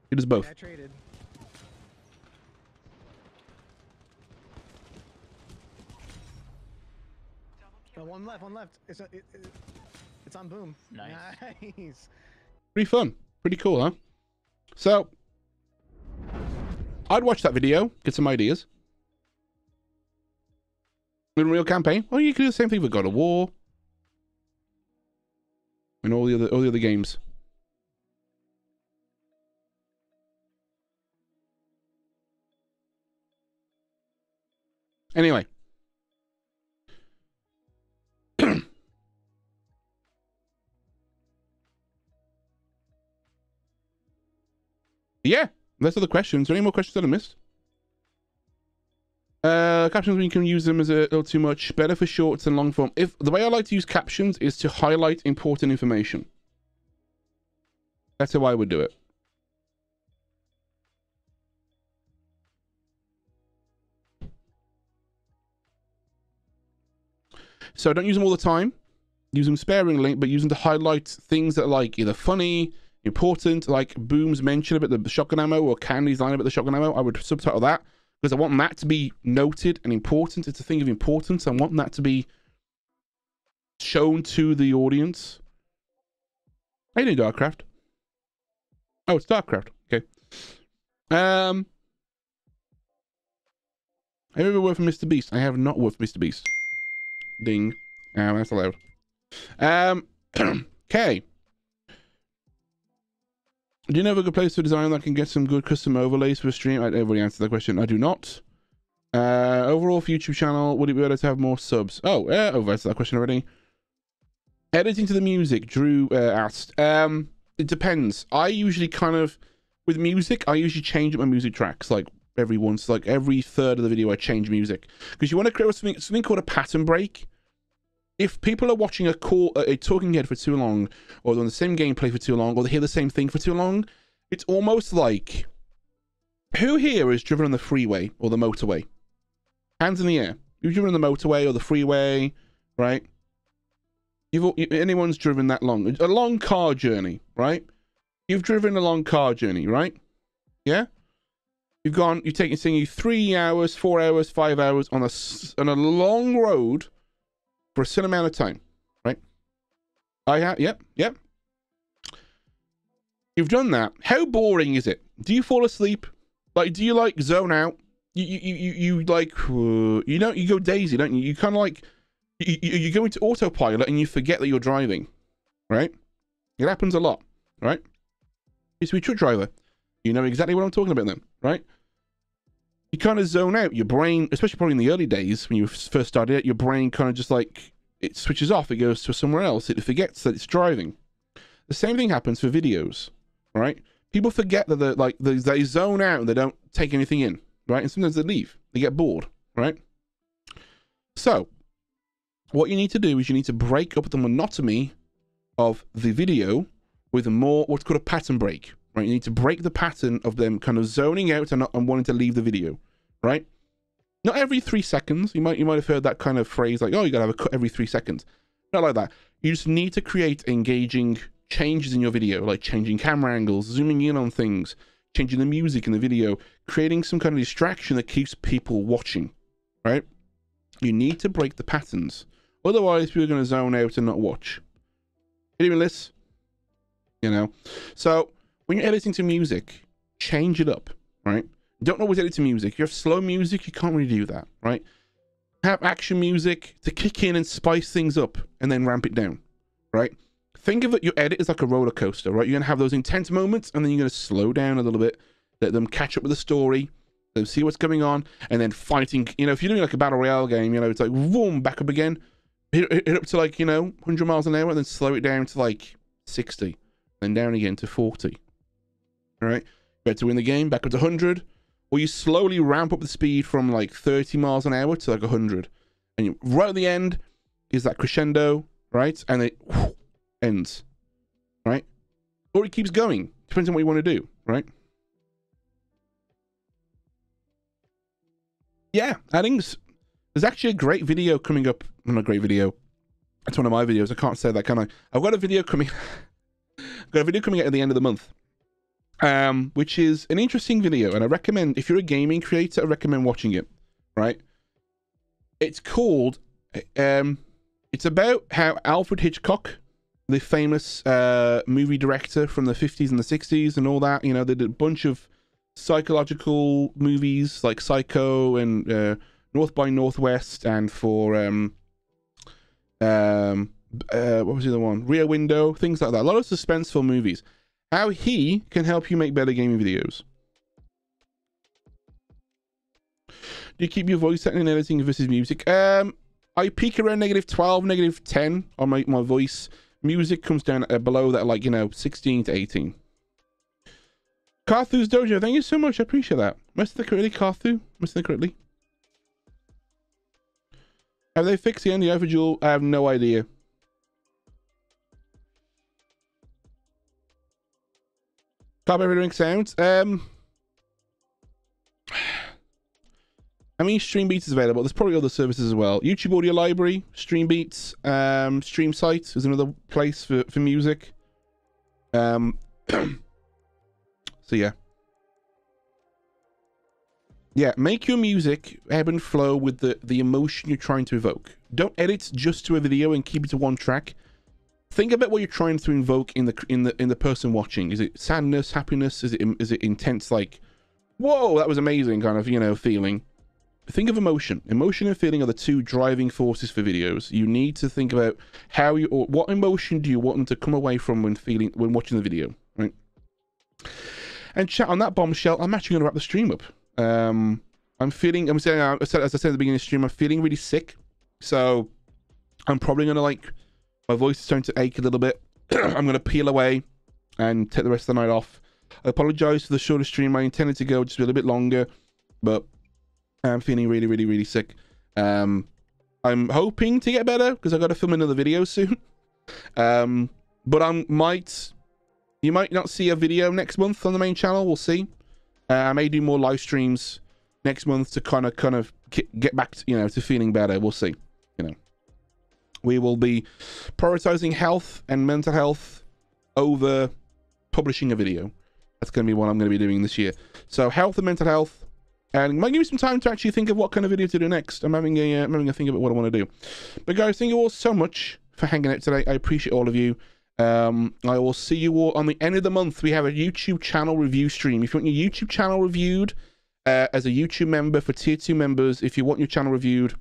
He does both. I traded. Uh, one left, one left. It's a, it, it, it's on boom. Nice. Nice. Pretty fun. Pretty cool, huh? So, I'd watch that video, get some ideas. Unreal campaign. Well, you could do the same thing with God of War and all the other all the other games. Anyway. [CLEARS THROAT] yeah, that's all the questions. Are there any more questions that I missed? Uh, captions when you can use them as a little too much. Better for shorts and long form. If the way I like to use captions is to highlight important information. That's how I would do it. So don't use them all the time. Use them sparingly, but use them to highlight things that are like either funny, important, like Boom's mention about the shotgun ammo or Candy's line about the shotgun ammo. I would subtitle that because I want that to be noted and important. It's a thing of importance. I want that to be shown to the audience. How you doing, Darkcraft? Oh, it's Darkcraft. Okay. Um, have you ever worked for Mr. Beast? I have not worked for Mr. Beast. Ding. Ah, that's allowed. Um, [CLEARS THROAT] okay. Do you know of a good place to design that can get some good custom overlays for a stream? I already answered that question. I do not. Uh, overall for YouTube channel, would it be better to have more subs? Oh, uh, oh, answered that question already. Editing to the music, Drew uh, asked. Um, it depends. I usually kind of, with music, I usually change my music tracks like every once, like every third of the video, I change music because you want to create something something called a pattern break. If people are watching a call a talking head for too long, or on the same gameplay for too long, or they hear the same thing for too long, it's almost like who here has driven on the freeway or the motorway? Hands in the air. You've driven on the motorway or the freeway, right? You've anyone's driven that long, a long car journey, right? You've driven a long car journey, right? Yeah. You've gone. You've taken saying you three hours, four hours, five hours on a on a long road for a certain amount of time, right? I have. Yep. Yep. You've done that. How boring is it? Do you fall asleep? Like, do you like zone out? You you you you like uh, you know you go daisy, don't you? You kind of like you, you go into autopilot and you forget that you're driving, right? It happens a lot, right? Be a truck driver. You know exactly what I'm talking about then, right? You kind of zone out. Your brain, especially probably in the early days when you first started it, your brain kind of just like it switches off. It goes to somewhere else. It forgets that it's driving. The same thing happens for videos, right? People forget that they like they zone out and they don't take anything in, right? And sometimes they leave. They get bored, right? So, what you need to do is you need to break up the monotony of the video with more what's called a pattern break, right? You need to break the pattern of them kind of zoning out and, not, and wanting to leave the video, right? Not every three seconds. You might you might have heard that kind of phrase like, "Oh, you gotta have a cut every three seconds." Not like that. You just need to create engaging changes in your video, like changing camera angles, zooming in on things, changing the music in the video, creating some kind of distraction that keeps people watching, right? You need to break the patterns. Otherwise, people are going to zone out and not watch. Anyway, this, you know. So when you're editing to music, change it up, right? Don't always edit to music. You have slow music, you can't really do that, right? Have action music to kick in and spice things up and then ramp it down, right? Think of it, your edit is like a roller coaster, right? You're going to have those intense moments and then you're going to slow down a little bit, let them catch up with the story, let them see what's going on, and then fighting. You know, if you're doing like a battle royale game, you know, it's like, boom, back up again, hit, hit up to like, you know, 100 miles an hour and then slow it down to like 60, then down again to 40. All right? to win the game, back up to 100, or you slowly ramp up the speed from like 30 miles an hour to like 100. And you, right at the end is that crescendo, right? And it whoosh, [SIGHS] ends, right? Or it keeps going. Depends on what you want to do, right? Yeah, I think there's actually a great video coming up. Not a great video. It's one of my videos. I can't say that, can I? I've got a video coming. [LAUGHS] I've got a video coming out at the end of the month, um, which is an interesting video, and I recommend if you're a gaming creator, I recommend watching it. Right? It's called um, It's about how Alfred Hitchcock, the famous uh, movie director from the 50s and the 60s and all that, you know, they did a bunch of psychological movies like Psycho and uh, North by Northwest, and for um, um, uh, what was the other one? Rear Window, things like that. A lot of suspenseful movies. How he can help you make better gaming videos. Do you keep your voice setting and editing versus music? Um, I peak around negative 12, negative 10 on my, my voice. Music comes down uh, below that, like, you know, 16 to 18. Carthu's Dojo, thank you so much. I appreciate that. Must think correctly, Carthu? Must think correctly. Have they fixed the NDI for Jewel? I have no idea. Copy everything sounds. Um, I mean, Streambeats is available. There's probably other services as well. YouTube Audio Library, Streambeats, um, Stream Site is another place for, for music. Um, [CLEARS THROAT] so yeah. Yeah, make your music ebb and flow with the, the emotion you're trying to evoke. Don't edit just to a video and keep it to one track. Think about what you're trying to invoke in the in the in the person watching. Is it sadness, happiness? Is it is it intense like, whoa, that was amazing kind of you know feeling? Think of emotion. Emotion and feeling are the two driving forces for videos. You need to think about how you or what emotion do you want them to come away from when feeling when watching the video, right? And chat on that bombshell. I'm actually going to wrap the stream up. Um, I'm feeling. I'm saying. uh, As I said at the beginning of the stream, I'm feeling really sick. So I'm probably going to like. My voice is starting to ache a little bit. [CLEARS THROAT] I'm going to peel away and take the rest of the night off. I apologize for the shorter stream. I intended to go just a little bit longer, but I'm feeling really, really, really sick. Um, I'm hoping to get better because I got to film another video [LAUGHS] soon. um, but I might, you might not see a video next month on the main channel. We'll see. Uh, I may do more live streams next month to kind of, kind of get, get back, to, you know, to feeling better. We'll see. We will be prioritizing health and mental health over publishing a video. That's going to be what I'm going to be doing this year. So health and mental health, and might give me some time to actually think of what kind of video to do next. I'm having a, uh, I'm having a think about what I want to do. But guys, thank you all so much for hanging out today. I appreciate all of you. Um, I will see you all on the end of the month. We have a YouTube channel review stream. If you want your YouTube channel reviewed uh, as a YouTube member for tier two members, if you want your channel reviewed,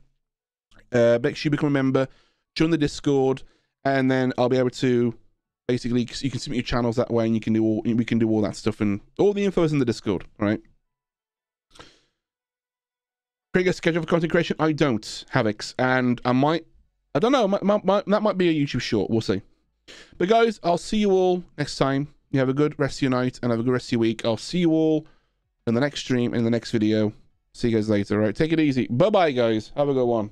uh, make sure you become a member, join the Discord, and then I'll be able to basically you can submit your channels that way, and you can do all we can do all that stuff, and all the info is in the Discord. Right. Create a schedule for content creation. I don't have X, and I might. I don't know. That might be a YouTube short. We'll see. But guys, I'll see you all next time. You have a good rest of your night and have a good rest of your week. I'll see you all in the next stream in the next video. See you guys later. Right. Take it easy. Bye bye, guys. Have a good one.